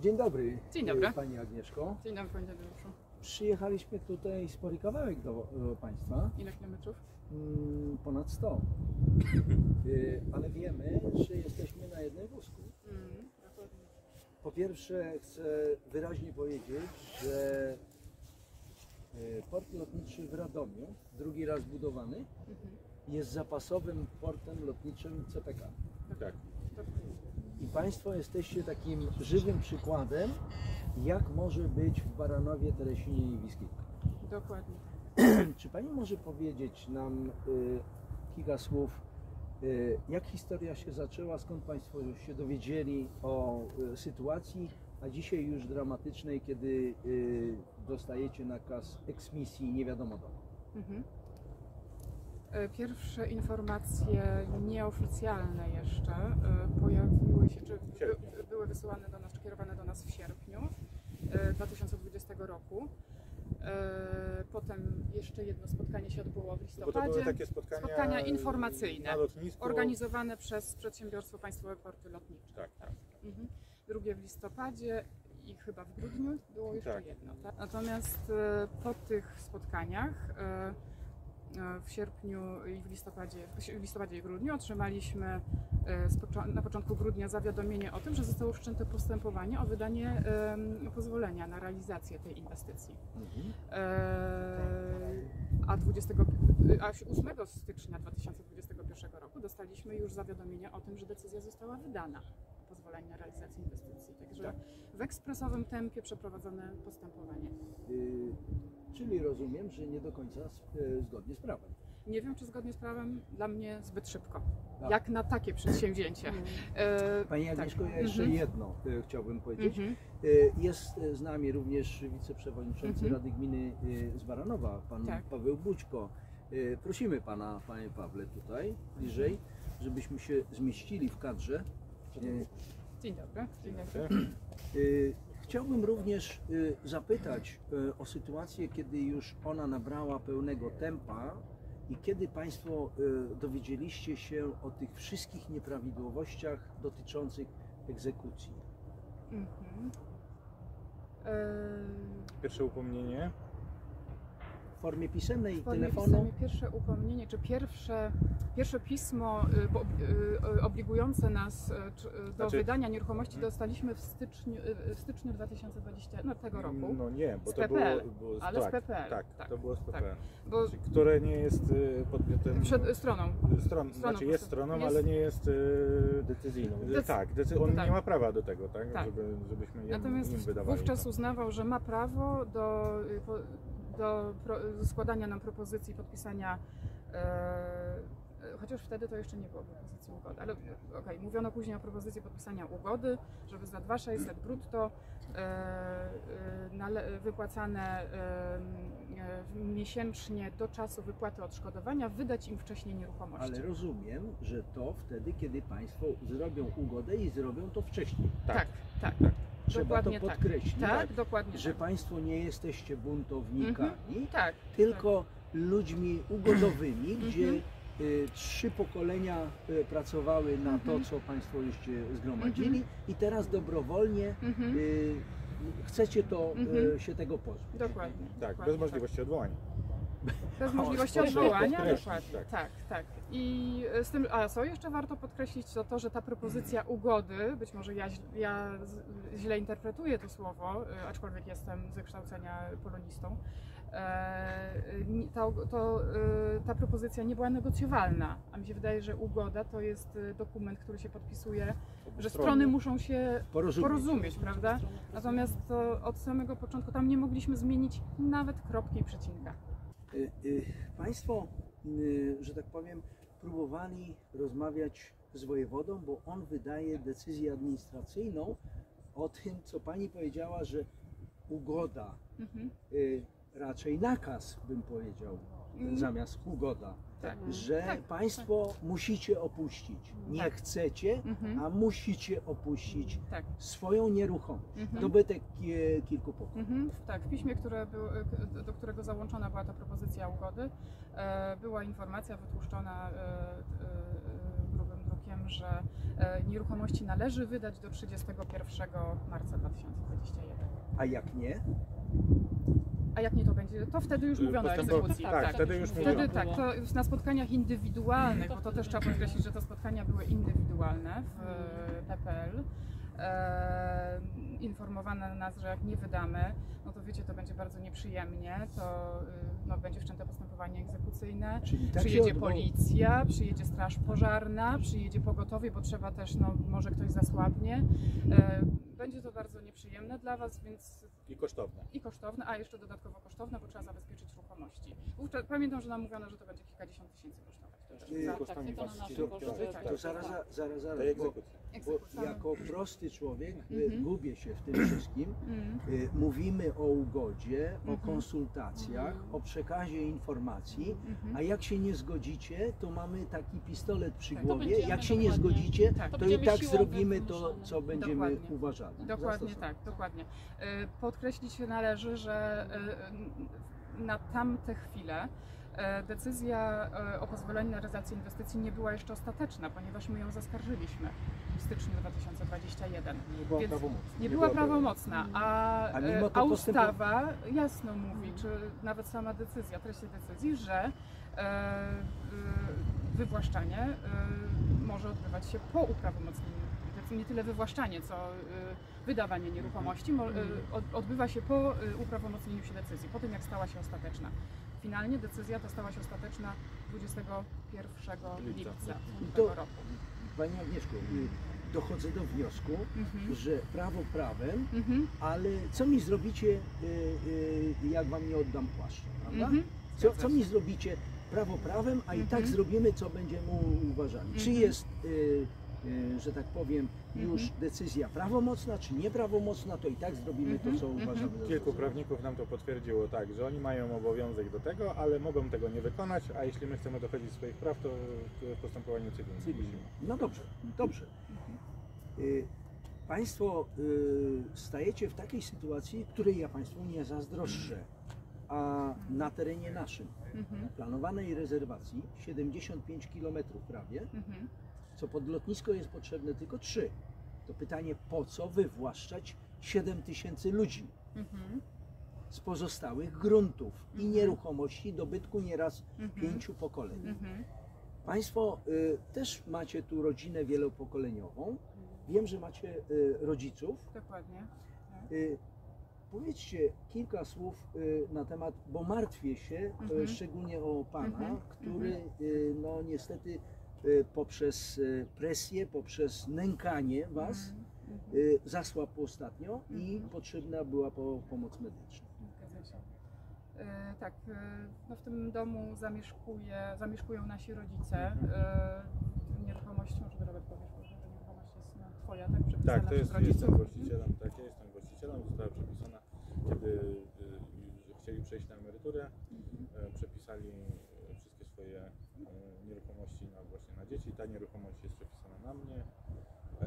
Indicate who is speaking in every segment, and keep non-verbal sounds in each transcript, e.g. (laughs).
Speaker 1: Dzień dobry.
Speaker 2: Dzień dobry.
Speaker 1: e, Pani Agnieszko.
Speaker 2: Dzień dobry Panie Tadeuszu.
Speaker 1: Przyjechaliśmy tutaj spory kawałek do, do Państwa.
Speaker 2: Ile kilometrów?
Speaker 1: Mm, ponad 100. E, Ale wiemy, że jesteśmy na jednym wózku.
Speaker 2: Mm.
Speaker 1: Po pierwsze chcę wyraźnie powiedzieć, że e, port lotniczy w Radomiu, drugi raz budowany,
Speaker 2: Mhm.
Speaker 1: jest zapasowym portem lotniczym CPK.
Speaker 3: Tak.
Speaker 2: Dokładnie.
Speaker 1: I Państwo jesteście takim żywym przykładem, jak może być w Baranowie, Teresinie i.
Speaker 2: Dokładnie. (clears throat)
Speaker 1: Czy Pani może powiedzieć nam y, kilka słów, y, jak historia się zaczęła, skąd Państwo się dowiedzieli o y, sytuacji, a dzisiaj już dramatycznej, kiedy y, dostajecie nakaz eksmisji nie wiadomo dokąd?
Speaker 2: Mhm. E, Pierwsze informacje nieoficjalne jeszcze e, pojawiły się, czy były wysyłane do nas, czy kierowane do nas w sierpniu e, 2020 roku. E, Potem jeszcze jedno spotkanie się odbyło w
Speaker 3: Bo to
Speaker 2: listopadzie.
Speaker 3: były takie spotkania,
Speaker 2: spotkania informacyjne. Organizowane przez przedsiębiorstwo Państwowe Porty Lotnicze.
Speaker 3: Tak, tak.
Speaker 2: Mhm. Drugie w listopadzie i chyba w grudniu było jeszcze
Speaker 3: Tak.
Speaker 2: jedno. Tak? Natomiast po tych spotkaniach w sierpniu i w listopadzie, w listopadzie i grudniu otrzymaliśmy e, na początku grudnia zawiadomienie o tym, że zostało wszczęte postępowanie o wydanie pozwolenia na realizację tej inwestycji. E, A, 20, a 8 stycznia 2021 roku dostaliśmy już zawiadomienie o tym, że decyzja została wydana o pozwoleniu na realizację inwestycji. Także
Speaker 1: Tak.
Speaker 2: w ekspresowym tempie przeprowadzone postępowanie.
Speaker 1: Y, czyli rozumiem, że nie do końca y, zgodnie z prawem.
Speaker 2: Nie wiem, czy zgodnie z prawem, dla mnie zbyt szybko.
Speaker 1: Tak.
Speaker 2: Jak na takie przedsięwzięcie. E,
Speaker 1: Pani
Speaker 2: tak.
Speaker 1: Agnieszko, ja jeszcze
Speaker 2: Mhm.
Speaker 1: jedno y, chciałbym powiedzieć.
Speaker 2: Mhm.
Speaker 1: Jest z nami również wiceprzewodniczący
Speaker 2: Mhm.
Speaker 1: Rady Gminy z Baranowa, pan
Speaker 2: Tak.
Speaker 1: Paweł Bućko. Prosimy pana, panie Pawle, tutaj bliżej, żebyśmy się zmieścili w kadrze.
Speaker 2: Dzień dobry. Dzień dobry.
Speaker 1: Chciałbym również y, zapytać y, o sytuację, kiedy już ona nabrała pełnego tempa i kiedy Państwo y, dowiedzieliście się o tych wszystkich nieprawidłowościach dotyczących egzekucji.
Speaker 2: Mhm.
Speaker 3: Pierwsze upomnienie.
Speaker 1: W formie pisemnej,
Speaker 2: W formie
Speaker 1: telefonu?
Speaker 2: pisemnej pierwsze upomnienie, czy pierwsze, pierwsze pismo y, y, y, obligujące nas do
Speaker 3: Znaczy-
Speaker 2: wydania nieruchomości
Speaker 3: Mhm.
Speaker 2: dostaliśmy w styczniu, y, w styczniu 2020 no, tego roku.
Speaker 3: No nie, bo
Speaker 2: Z
Speaker 3: to było,
Speaker 2: PPL,
Speaker 3: było
Speaker 2: ale z
Speaker 3: tak,
Speaker 2: PPL,
Speaker 3: Tak,
Speaker 2: tak,
Speaker 3: to było z
Speaker 2: tak.
Speaker 3: PPL.
Speaker 2: Bo
Speaker 3: Które nie jest y, podmiotem.
Speaker 2: przed y, stroną.
Speaker 3: Stron,
Speaker 2: stroną
Speaker 3: znaczy jest stroną,
Speaker 2: jest-
Speaker 3: ale nie jest y, decyzyjną.
Speaker 2: Decy-
Speaker 3: tak, decy- on
Speaker 2: tak.
Speaker 3: nie ma prawa do tego, tak?
Speaker 2: Tak.
Speaker 3: Żeby, żebyśmy im,
Speaker 2: Natomiast
Speaker 3: im wydawali.
Speaker 2: wówczas
Speaker 3: to.
Speaker 2: uznawał, że ma prawo do, do pro, składania nam propozycji podpisania. E, e, chociaż wtedy to jeszcze nie było propozycji ugody, ale okej, mówiono później o propozycji podpisania ugody, żeby za 2600 brutto e, e, nale, wypłacane e, e, miesięcznie do czasu wypłaty odszkodowania wydać im wcześniej nieruchomości.
Speaker 1: Ale rozumiem, że to wtedy, kiedy Państwo zrobią ugodę i zrobią to wcześniej.
Speaker 2: tak, tak.
Speaker 1: Trzeba
Speaker 2: Dokładnie
Speaker 1: to
Speaker 2: tak.
Speaker 1: podkreślić,
Speaker 2: Tak, dokładnie.
Speaker 1: że
Speaker 2: tak.
Speaker 1: Państwo nie jesteście buntownikami,
Speaker 2: tak.
Speaker 1: tylko ludźmi ugodowymi,
Speaker 2: Mhm.
Speaker 1: gdzie y, trzy pokolenia y, pracowały na to,
Speaker 2: Mhm.
Speaker 1: co Państwo żeście zgromadzili i teraz dobrowolnie
Speaker 2: Mhm.
Speaker 1: y, chcecie to,
Speaker 2: Mhm.
Speaker 1: y, się tego pozbyć.
Speaker 2: Dokładnie.
Speaker 3: Tak,
Speaker 2: dokładnie,
Speaker 3: bez możliwości odwołania.
Speaker 2: Bez możliwości odwołania, dokładnie.
Speaker 3: tak.
Speaker 2: Tak, tak. I z tym, a co jeszcze warto podkreślić, to to, że ta propozycja ugody, być może ja, ja źle interpretuję to słowo, y, aczkolwiek jestem z wykształcenia polonistą, e, ta, to, y, ta propozycja nie była negocjowalna. A mi się wydaje, że ugoda to jest y, dokument, który się podpisuje, że strony muszą się
Speaker 1: Porozumieć.
Speaker 2: porozumieć, prawda? Natomiast to od samego początku tam nie mogliśmy zmienić nawet kropki i przecinka.
Speaker 1: Y, y, Państwo, y, że tak powiem, próbowali rozmawiać z wojewodą, bo on wydaje decyzję administracyjną o tym, co Pani powiedziała, że ugoda,
Speaker 2: Mhm.
Speaker 1: raczej nakaz bym powiedział,
Speaker 2: Mm.
Speaker 1: zamiast ugoda,
Speaker 2: Tak.
Speaker 1: że
Speaker 2: Tak,
Speaker 1: Państwo musicie opuścić. Nie
Speaker 2: Tak.
Speaker 1: chcecie,
Speaker 2: Mhm.
Speaker 1: a musicie opuścić
Speaker 2: Tak.
Speaker 1: swoją nieruchomość.
Speaker 2: Mhm.
Speaker 1: Dobytek ki- kilku pokoi.
Speaker 2: Mhm, tak, w piśmie, które był, k- do którego załączona była ta propozycja ugody, e, była informacja wytłuszczona e, e, grubym drukiem, że e, nieruchomości należy wydać do 31 marca 2021.
Speaker 1: A jak nie?
Speaker 2: A jak nie to będzie? To wtedy już mówiono o egzekucji.
Speaker 3: tak, wtedy już
Speaker 2: Wtedy
Speaker 3: mówiono.
Speaker 2: tak, to już na spotkaniach indywidualnych, bo to też trzeba podkreślić, że te spotkania były indywidualne w e, PPL. Informowano nas, że jak nie wydamy, no to wiecie, to będzie bardzo nieprzyjemnie, to y, no, będzie wszczęte postępowanie egzekucyjne.
Speaker 1: Tak
Speaker 2: Przyjedzie
Speaker 1: odwoł-
Speaker 2: policja, przyjedzie straż pożarna, przyjedzie pogotowie, bo trzeba też, no może ktoś zasłabnie. E, Będzie to bardzo nieprzyjemne dla Was, więc
Speaker 3: I kosztowne.
Speaker 2: i kosztowne, a jeszcze dodatkowo kosztowne, bo trzeba zabezpieczyć ruchomości. Wówczas, pamiętam, że nam mówiono, że to będzie kilkadziesiąt tysięcy kosztować.
Speaker 4: Tylko na nasze koszty.
Speaker 1: to,
Speaker 2: Tak,
Speaker 1: to zaraz,
Speaker 2: tak.
Speaker 1: zaraz, zaraz, bo, bo jako prosty człowiek y,
Speaker 2: Mhm.
Speaker 1: gubię się w tym wszystkim.
Speaker 2: Mm.
Speaker 1: Y, Mówimy o ugodzie, o
Speaker 2: Mhm.
Speaker 1: konsultacjach, o przekazie informacji,
Speaker 2: Mhm.
Speaker 1: a jak się nie zgodzicie, to mamy taki pistolet przy
Speaker 2: Tak,
Speaker 1: głowie. Jak się nie zgodzicie,
Speaker 2: tak.
Speaker 1: to,
Speaker 4: To
Speaker 1: i tak zrobimy to, co będziemy
Speaker 2: Dokładnie.
Speaker 1: uważali.
Speaker 2: Dokładnie tak, dokładnie. Y, Podkreślić należy, że na tamte chwile decyzja y, o pozwoleniu na realizację inwestycji nie była jeszcze ostateczna, ponieważ my ją zaskarżyliśmy w styczniu 2021.
Speaker 3: Nie była
Speaker 2: Więc
Speaker 3: prawomocna.
Speaker 2: Nie była prawomocna, a,
Speaker 1: A
Speaker 2: e, a ustawa jasno mówi, czy nawet sama decyzja, treść tej decyzji, że e, e, wywłaszczanie e, może odbywać się po uprawomocnieniu. Więc Nie tyle wywłaszczanie, co e, wydawanie nieruchomości mo- e, od- odbywa się po e, uprawomocnieniu się decyzji, po tym jak stała się ostateczna. Finalnie decyzja ta stała się ostateczna 21
Speaker 3: Lipca.
Speaker 2: tego roku.
Speaker 1: Pani Agnieszko, dochodzę do wniosku,
Speaker 2: Mhm.
Speaker 1: że prawo prawem,
Speaker 2: Mhm.
Speaker 1: ale co mi zrobicie, y, y, jak wam nie oddam płaszcza, prawda?
Speaker 2: Mhm.
Speaker 1: Co, co mi zrobicie prawo prawem, a i
Speaker 2: Mhm.
Speaker 1: tak zrobimy, co będziemy uważali. Czy
Speaker 2: Mhm.
Speaker 1: jest, y, że tak powiem, już
Speaker 2: Mhm.
Speaker 1: decyzja prawomocna, czy nieprawomocna, to i tak zrobimy to, co
Speaker 2: Mhm.
Speaker 1: uważamy. za
Speaker 3: Kilku prawników nam to potwierdziło tak, że oni mają obowiązek do tego, ale mogą tego nie wykonać, a jeśli my chcemy dochodzić swoich praw, to w postępowaniu cywilnym.
Speaker 1: Cywilnie. No dobrze, dobrze. Y, Państwo y, stajecie w takiej sytuacji, której ja Państwu nie zazdroszczę, a na terenie naszym
Speaker 2: Mhm.
Speaker 1: planowanej rezerwacji 75 km prawie,
Speaker 2: Mhm.
Speaker 1: Co pod lotnisko jest potrzebne tylko 3. To pytanie, po co wywłaszczać 7 tysięcy ludzi
Speaker 2: Mhm.
Speaker 1: z pozostałych gruntów i
Speaker 2: Mhm.
Speaker 1: nieruchomości dobytku nieraz
Speaker 2: Mhm.
Speaker 1: pięciu pokoleń.
Speaker 2: Mhm.
Speaker 1: Państwo y, też macie tu rodzinę wielopokoleniową. Wiem, że macie y, rodziców.
Speaker 2: Dokładnie.
Speaker 1: Y, powiedzcie kilka słów y, na temat, bo martwię się y,
Speaker 2: Mhm.
Speaker 1: szczególnie o Pana,
Speaker 2: Mhm.
Speaker 1: który y, no niestety poprzez y, presję, poprzez nękanie Was
Speaker 2: Mhm. Mhm.
Speaker 1: y, zasłabł ostatnio i
Speaker 2: Mhm.
Speaker 1: potrzebna była po, pomoc medyczna.
Speaker 2: Tak, no w tym domu zamieszkuje, zamieszkują nasi rodzice. Nieruchomość, może Robert powiesz, bo że nieruchomość jest no, Twoja, tak? Przepisana
Speaker 3: Tak, to jest, jestem właścicielem, tak, ja jestem właścicielem, została przepisana, kiedy y, chcieli przejść na emeryturę,
Speaker 2: Mhm.
Speaker 3: e, przepisali wszystkie swoje nieruchomości na, właśnie na dzieci, ta nieruchomość jest przepisana na mnie. E,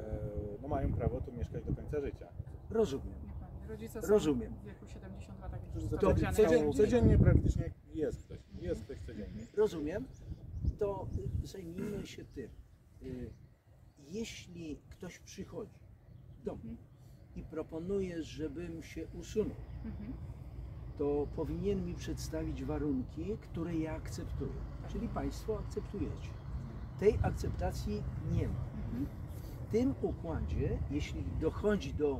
Speaker 3: No mają prawo tu mieszkać do końca życia.
Speaker 1: Rozumiem.
Speaker 2: Rodzice są
Speaker 1: Rozumiem.
Speaker 2: w wieku 70 lat, tak jak zostało
Speaker 1: to
Speaker 3: codziennie, codziennie praktycznie jest ktoś, jest ktoś codziennie.
Speaker 1: Rozumiem. To y, zajmijmy się tym. Y, Jeśli ktoś przychodzi do mnie i proponuje, żebym się usunął,
Speaker 2: Mhm.
Speaker 1: To powinien mi przedstawić warunki, które ja akceptuję. Czyli Państwo akceptujecie. Tej akceptacji nie ma.
Speaker 2: Mhm.
Speaker 1: W tym układzie, jeśli dochodzi do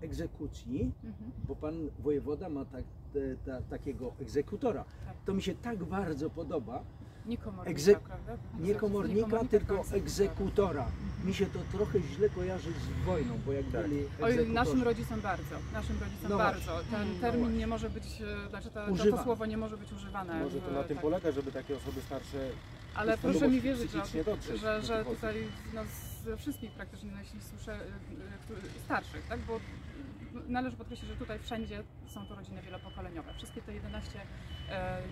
Speaker 1: egzekucji,
Speaker 2: Mhm.
Speaker 1: bo Pan wojewoda ma tak, te, ta, takiego egzekutora,
Speaker 2: Tak.
Speaker 1: to mi się tak bardzo podoba,
Speaker 2: Nie komornika,
Speaker 1: Egze-
Speaker 2: prawda?
Speaker 1: nie komornika, tylko
Speaker 2: egzekutora.
Speaker 1: egzekutora. Mi się to trochę źle kojarzy z wojną, bo jak
Speaker 3: Tak.
Speaker 1: byli
Speaker 2: Oj, naszym rodzicom bardzo, naszym rodzicom
Speaker 1: No
Speaker 2: bardzo. Ten
Speaker 1: No
Speaker 2: termin
Speaker 1: właśnie.
Speaker 2: nie może być, e, znaczy to, to, to słowo nie może być używane.
Speaker 3: Może to na tym
Speaker 2: tak.
Speaker 3: polega, żeby takie osoby starsze
Speaker 2: Ale proszę mi wierzyć, że, że, tutaj no, ze wszystkich praktycznie, no, jeśli słyszę y, którzy- starszych, tak, bo należy podkreślić, że tutaj wszędzie są to rodziny wielopokoleniowe. Wszystkie te 11 e, e,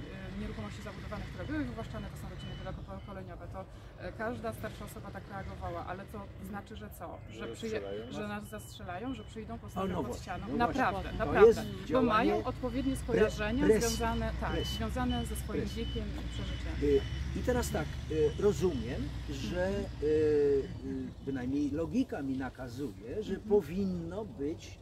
Speaker 2: nieruchomości zabudowanych, które były wywłaszczane, to są rodziny wielopokoleniowe. To e, każda starsza osoba tak reagowała, ale to znaczy, że co? Że, przyje, że
Speaker 3: nas?
Speaker 2: zastrzelają, że przyjdą, postawią
Speaker 1: no
Speaker 2: pod ścianą.
Speaker 1: no
Speaker 2: naprawdę.
Speaker 1: To
Speaker 2: naprawdę. Bo mają odpowiednie skojarzenia
Speaker 1: presji.
Speaker 2: związane, tak,
Speaker 1: Presji.
Speaker 2: związane ze swoim
Speaker 1: Presji.
Speaker 2: wiekiem i przeżyciem.
Speaker 1: Y, I teraz tak, y, rozumiem, że y, bynajmniej logika mi nakazuje, że
Speaker 2: Mhm.
Speaker 1: powinno być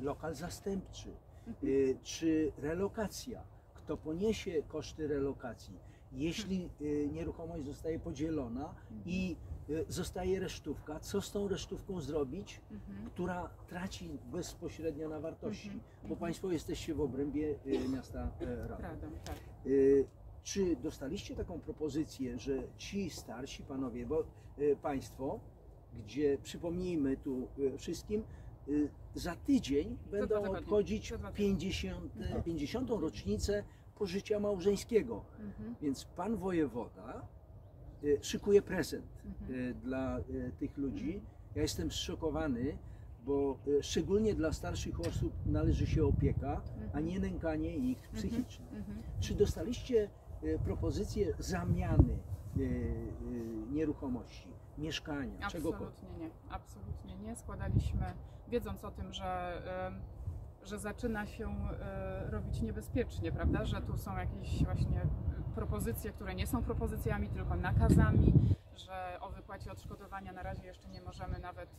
Speaker 1: lokal zastępczy,
Speaker 2: Mhm.
Speaker 1: y, czy relokacja. Kto poniesie koszty relokacji? Jeśli y, nieruchomość zostaje podzielona i y, zostaje resztówka, co z tą resztówką zrobić,
Speaker 2: Mhm.
Speaker 1: która traci bezpośrednio na wartości?
Speaker 2: Mhm.
Speaker 1: Bo
Speaker 2: Mhm.
Speaker 1: Państwo jesteście w obrębie y, miasta e, Radom.
Speaker 2: Tak.
Speaker 1: Y, Czy dostaliście taką propozycję, że ci starsi panowie, bo y, państwo, gdzie przypomnijmy tu y, wszystkim, y, za tydzień będą
Speaker 2: tygodnie.
Speaker 1: obchodzić
Speaker 2: Za dwa tygodnie.
Speaker 1: 50, 50. rocznicę pożycia małżeńskiego.
Speaker 2: Mhm.
Speaker 1: Więc pan wojewoda y, szykuje prezent
Speaker 2: Mhm.
Speaker 1: y, dla y, tych ludzi. Ja jestem zszokowany, bo szczególnie dla starszych osób należy się opieka, a nie nękanie ich psychiczne.
Speaker 2: Mhm.
Speaker 1: Czy dostaliście propozycję zamiany nieruchomości, mieszkania, czegokolwiek?
Speaker 2: Absolutnie nie, absolutnie nie. Składaliśmy, wiedząc o tym, że, że zaczyna się e, robić niebezpiecznie, prawda? Że tu są jakieś właśnie propozycje, które nie są propozycjami, tylko nakazami, że o wypłacie odszkodowania na razie jeszcze nie możemy nawet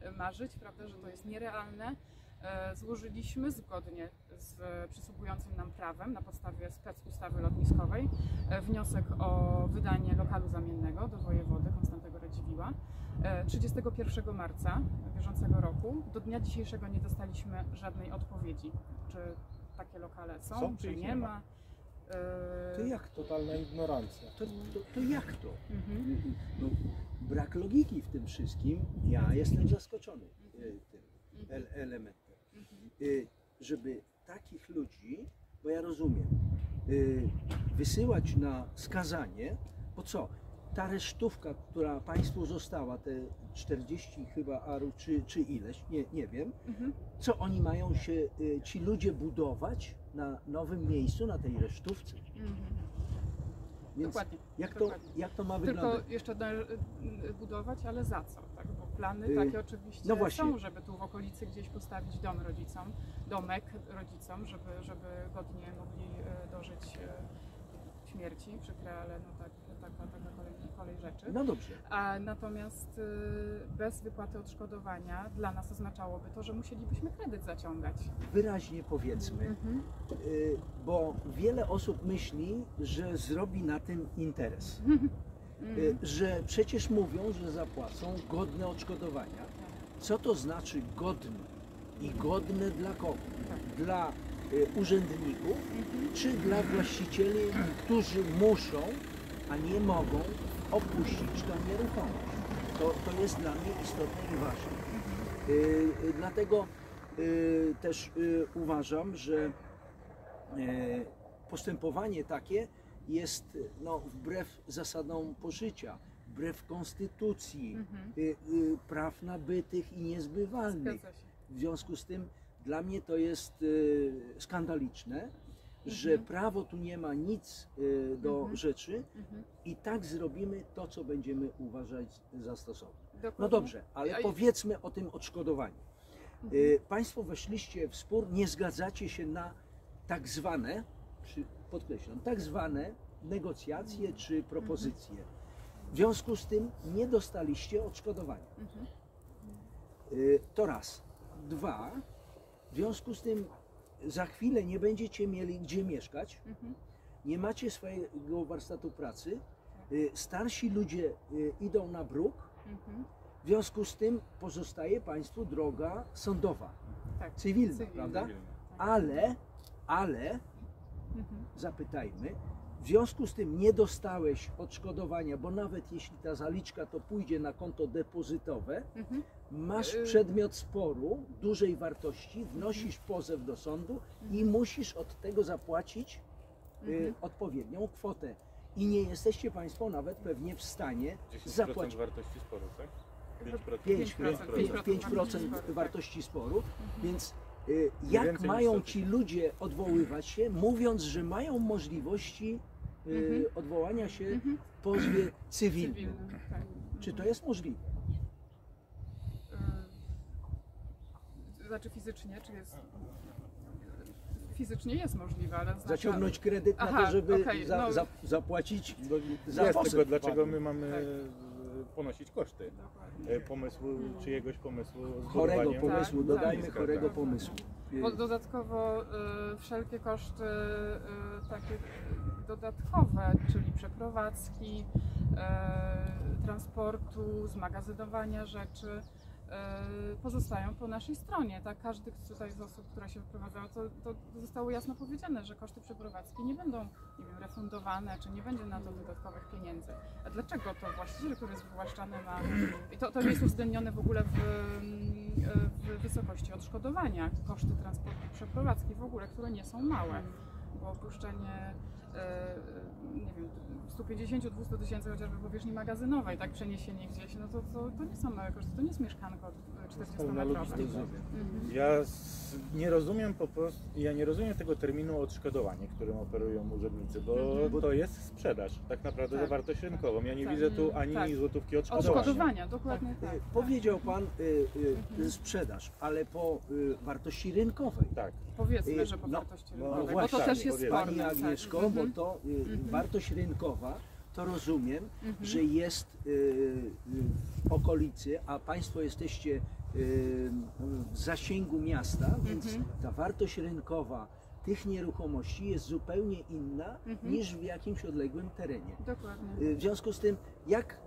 Speaker 2: e, marzyć, prawda? Że to jest nierealne. E, Złożyliśmy zgodnie z przysługującym nam prawem na podstawie specustawy lotniskowej e, wniosek o wydanie lokalu zamiennego do wojewody Konstantego Radziwiła. E, 31 marca bieżącego roku do dnia dzisiejszego nie dostaliśmy żadnej odpowiedzi, czy takie lokale są,
Speaker 3: Są,
Speaker 2: czy nie
Speaker 3: nie ma?
Speaker 2: ma. E,
Speaker 1: To jak to?
Speaker 3: Totalna ignorancja.
Speaker 1: To, to, to jak to?
Speaker 2: Mhm.
Speaker 1: No, brak logiki w tym wszystkim. Ja jestem zaskoczony e, tym
Speaker 2: Mhm.
Speaker 1: el- elementem.
Speaker 2: Mhm.
Speaker 1: E, Żeby takich ludzi, bo ja rozumiem, e, wysyłać na skazanie, bo co? Ta resztówka, która Państwu została, te 40 chyba aru, czy, czy ileś, nie, nie wiem,
Speaker 2: Mhm.
Speaker 1: co oni mają się, y, ci ludzie budować na nowym miejscu, na tej resztówce.
Speaker 2: Mhm.
Speaker 1: Więc
Speaker 2: Dokładnie.
Speaker 1: jak to,
Speaker 2: dokładnie.
Speaker 1: jak to ma
Speaker 2: Tylko
Speaker 1: wyglądać?
Speaker 2: jeszcze da, y, budować, ale za co? Tak? Bo plany
Speaker 1: Y,
Speaker 2: takie oczywiście
Speaker 1: no właśnie.
Speaker 2: są, żeby tu w okolicy gdzieś postawić dom rodzicom, domek rodzicom, żeby, żeby godnie mogli y, dożyć y, śmierci, przykre, ale no tak, taka, taka kolej, kolej rzeczy.
Speaker 1: No dobrze,
Speaker 2: A natomiast y, bez wypłaty odszkodowania dla nas oznaczałoby to, że musielibyśmy kredyt zaciągać.
Speaker 1: wyraźnie powiedzmy,
Speaker 2: Mhm.
Speaker 1: y, bo wiele osób myśli, że zrobi na tym interes. (laughs)
Speaker 2: Mhm.
Speaker 1: Y, Że przecież mówią, że zapłacą godne odszkodowania. Co to znaczy godne? I godne dla kogo?
Speaker 2: Tak.
Speaker 1: Dla urzędników,
Speaker 2: Mhm.
Speaker 1: czy dla właścicieli, którzy muszą, a nie mogą opuścić tą nieruchomość. To, to jest dla mnie istotne i ważne. Y, y, dlatego y, też y, uważam, że y, postępowanie takie jest no, wbrew zasadom pożycia, wbrew konstytucji,
Speaker 2: Mhm.
Speaker 1: y, praw nabytych i niezbywalnych. W związku z tym dla mnie to jest skandaliczne, że
Speaker 2: Mhm.
Speaker 1: prawo tu nie ma nic y, do
Speaker 2: Mhm.
Speaker 1: rzeczy
Speaker 2: Mhm.
Speaker 1: i tak zrobimy to, co będziemy uważać za stosowne.
Speaker 2: Dokładnie.
Speaker 1: No dobrze, ale
Speaker 2: A-
Speaker 1: powiedzmy o tym odszkodowaniu. Y, Państwo weszliście w spór, nie zgadzacie się na tak zwane, przy- podkreślam, tak zwane negocjacje czy propozycje. W związku z tym nie dostaliście odszkodowania. Y, To raz. Dwa, w związku z tym za chwilę nie będziecie mieli gdzie mieszkać,
Speaker 2: Mhm.
Speaker 1: nie macie swojego warsztatu pracy, y, starsi ludzie y, idą na bruk,
Speaker 2: Mhm.
Speaker 1: w związku z tym pozostaje Państwu droga sądowa,
Speaker 2: Tak.
Speaker 1: cywilna,
Speaker 2: Cywilna.
Speaker 1: prawda? Ale, ale,
Speaker 2: Mhm.
Speaker 1: zapytajmy, w związku z tym nie dostałeś odszkodowania, bo nawet jeśli ta zaliczka to pójdzie na konto depozytowe,
Speaker 2: Mhm.
Speaker 1: Masz przedmiot sporu dużej wartości, wnosisz pozew do sądu i musisz od tego zapłacić y,
Speaker 2: Mhm.
Speaker 1: odpowiednią kwotę. I nie jesteście Państwo nawet pewnie w stanie
Speaker 3: 10%
Speaker 1: zapłacić.
Speaker 3: wartości sporu, tak? 5%.
Speaker 1: 5%,
Speaker 2: 5%
Speaker 1: 5%
Speaker 2: wartości sporu,
Speaker 1: wartości sporu,
Speaker 2: Mhm.
Speaker 1: więc y, jak mają ci ludzie odwoływać się, mówiąc, że mają możliwości y,
Speaker 2: Mhm.
Speaker 1: odwołania się
Speaker 2: Mhm.
Speaker 1: w pozwie cywilnym?
Speaker 2: Cywilny, tak.
Speaker 1: Czy to jest możliwe?
Speaker 2: Znaczy fizycznie, czy jest... Fizycznie jest możliwe, ale znaczy...
Speaker 1: Zaciągnąć kredyt na
Speaker 2: Aha,
Speaker 1: to, żeby
Speaker 2: okej,
Speaker 1: za,
Speaker 2: no.
Speaker 1: za, zapłacić za
Speaker 3: jest tylko dlaczego my mamy
Speaker 2: Tak.
Speaker 3: e, ponosić koszty e, pomysłu, czyjegoś pomysłu
Speaker 1: chorego
Speaker 3: zbudowania
Speaker 1: pomysłu,
Speaker 2: Tak,
Speaker 1: dodajmy
Speaker 2: tak.
Speaker 1: chorego
Speaker 3: Tak.
Speaker 1: pomysłu.
Speaker 2: Bo dodatkowo y, wszelkie koszty y, takie dodatkowe, czyli przeprowadzki, y, transportu, zmagazynowania rzeczy y, pozostają po naszej stronie. Tak? Każdy tutaj z osób, która się wyprowadzała, to, to zostało jasno powiedziane, że koszty przeprowadzki nie będą nie wiem, refundowane, czy nie będzie na to dodatkowych pieniędzy. A dlaczego to właściciel, który jest wywłaszczany ma... I to, to nie jest uwzględnione w ogóle w, mm, w wysokości odszkodowania, koszty transportu, przeprowadzki w ogóle, które nie są małe, bo opuszczenie e, nie wiem, 150-200 tysięcy chociażby powierzchni magazynowej, tak przeniesienie gdzieś, no to, to, to nie są małe koszty, to nie jest mieszkanko 40-metrowe.
Speaker 1: logistyka.
Speaker 2: Mhm.
Speaker 3: Ja s- nie rozumiem po prostu, ja nie rozumiem tego terminu odszkodowanie, którym operują urzędnicy, bo
Speaker 2: Mhm.
Speaker 3: to jest sprzedaż, tak naprawdę
Speaker 2: Tak.
Speaker 3: za wartość rynkową. Ja nie
Speaker 2: Tak.
Speaker 3: widzę tu ani
Speaker 2: Tak.
Speaker 3: złotówki odszkodowania.
Speaker 2: Odszkodowania, dokładnie tak. Tak.
Speaker 1: Powiedział Pan y, y,
Speaker 2: Mhm.
Speaker 1: sprzedaż, ale po y, wartości rynkowej.
Speaker 3: Tak.
Speaker 2: Powiedzmy,
Speaker 1: Y,
Speaker 2: że po
Speaker 1: no,
Speaker 2: wartości
Speaker 3: no
Speaker 2: rynkowej, bo
Speaker 1: właśnie,
Speaker 2: to też jest
Speaker 3: powiedzmy.
Speaker 1: Pani
Speaker 2: sporne.
Speaker 1: Agnieszko,
Speaker 2: tak.
Speaker 1: bo
Speaker 2: Mhm.
Speaker 1: to y,
Speaker 2: Mhm.
Speaker 1: wartość rynkowa, to rozumiem,
Speaker 2: Mhm.
Speaker 1: że jest y, y, w okolicy, a Państwo jesteście w zasięgu miasta, więc
Speaker 2: Mhm.
Speaker 1: ta wartość rynkowa tych nieruchomości jest zupełnie inna
Speaker 2: Mhm.
Speaker 1: niż w jakimś odległym terenie.
Speaker 2: Dokładnie.
Speaker 1: Y, W związku z tym, jak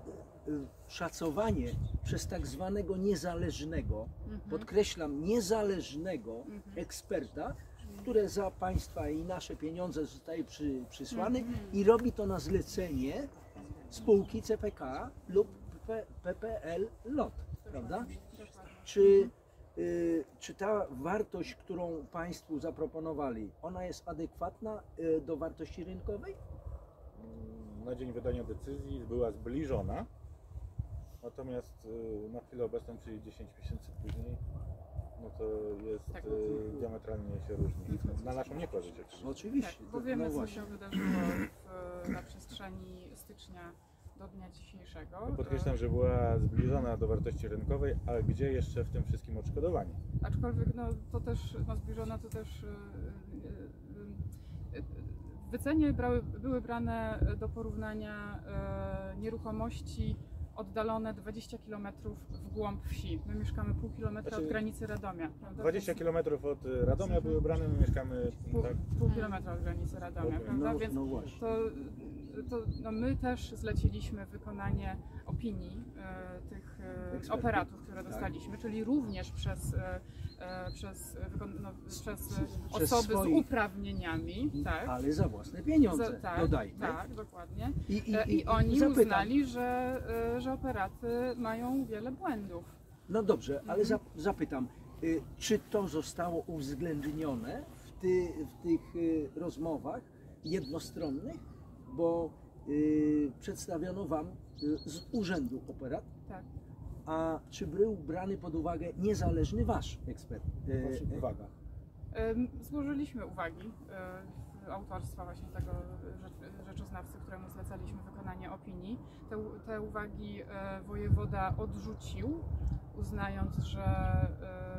Speaker 1: y, szacowanie przez tak zwanego niezależnego,
Speaker 2: Mhm.
Speaker 1: podkreślam, niezależnego
Speaker 2: Mhm.
Speaker 1: eksperta, które za Państwa i nasze pieniądze zostaje przy, przysłany
Speaker 2: Mhm.
Speaker 1: i robi to na zlecenie spółki CPK lub PPL LOT, prawda? Czy, y, czy ta wartość, którą Państwu zaproponowali, ona jest adekwatna y, do wartości rynkowej?
Speaker 3: Na dzień wydania decyzji była zbliżona, natomiast y, na chwilę obecną, czyli 10 miesięcy później, no to jest
Speaker 2: Tak.
Speaker 3: y, diametralnie się różni. Na naszą niekorzyść oczywiście.
Speaker 1: Oczywiście.
Speaker 2: Tak, bo wiemy,
Speaker 1: no
Speaker 2: co
Speaker 1: właśnie.
Speaker 2: się wydarzyło w, na przestrzeni stycznia do dnia dzisiejszego.
Speaker 3: Podkreślam, że była zbliżona do wartości rynkowej, ale gdzie jeszcze w tym wszystkim odszkodowanie?
Speaker 2: E, Aczkolwiek no, to też no, zbliżone to też. e, e, e, W wycenie brały, były brane do porównania e, nieruchomości oddalone 20 km w głąb wsi. My mieszkamy pół kilometra
Speaker 3: Znaczy,
Speaker 2: od granicy Radomia. Prawda?
Speaker 3: 20 km od y, Radomia były brane, my mieszkamy
Speaker 2: Pół,
Speaker 3: tak,
Speaker 2: pół kilometra od granicy Radomia,
Speaker 3: Okej.
Speaker 2: prawda?
Speaker 1: No,
Speaker 2: Więc
Speaker 1: no
Speaker 2: to, to no my też zleciliśmy wykonanie opinii e, tych e, operatów, które
Speaker 1: Tak.
Speaker 2: dostaliśmy, czyli również przez, e, e, przez, no, przez
Speaker 1: Przez
Speaker 2: osoby
Speaker 1: swoich.
Speaker 2: z uprawnieniami, tak?
Speaker 1: Ale za własne pieniądze,
Speaker 2: Za- tak,
Speaker 1: dodajmy.
Speaker 2: tak, dokładnie.
Speaker 1: I, i,
Speaker 2: E,
Speaker 1: i,
Speaker 2: oni
Speaker 1: zapytam,
Speaker 2: uznali, że, e, że operaty mają wiele błędów.
Speaker 1: No dobrze, ale
Speaker 2: Mhm.
Speaker 1: za, zapytam, y, czy to zostało uwzględnione w, ty, w tych y, rozmowach jednostronnych, bo y, przedstawiono Wam y, z urzędu operat,
Speaker 2: Tak.
Speaker 1: a czy był brany pod uwagę niezależny Wasz ekspert? y,
Speaker 3: w waszych uwagach.
Speaker 2: Em, Złożyliśmy uwagi e, autorstwa właśnie tego rzecz- rzeczoznawcy, któremu zlecaliśmy wykonanie opinii. Te, te uwagi e, wojewoda odrzucił, uznając, że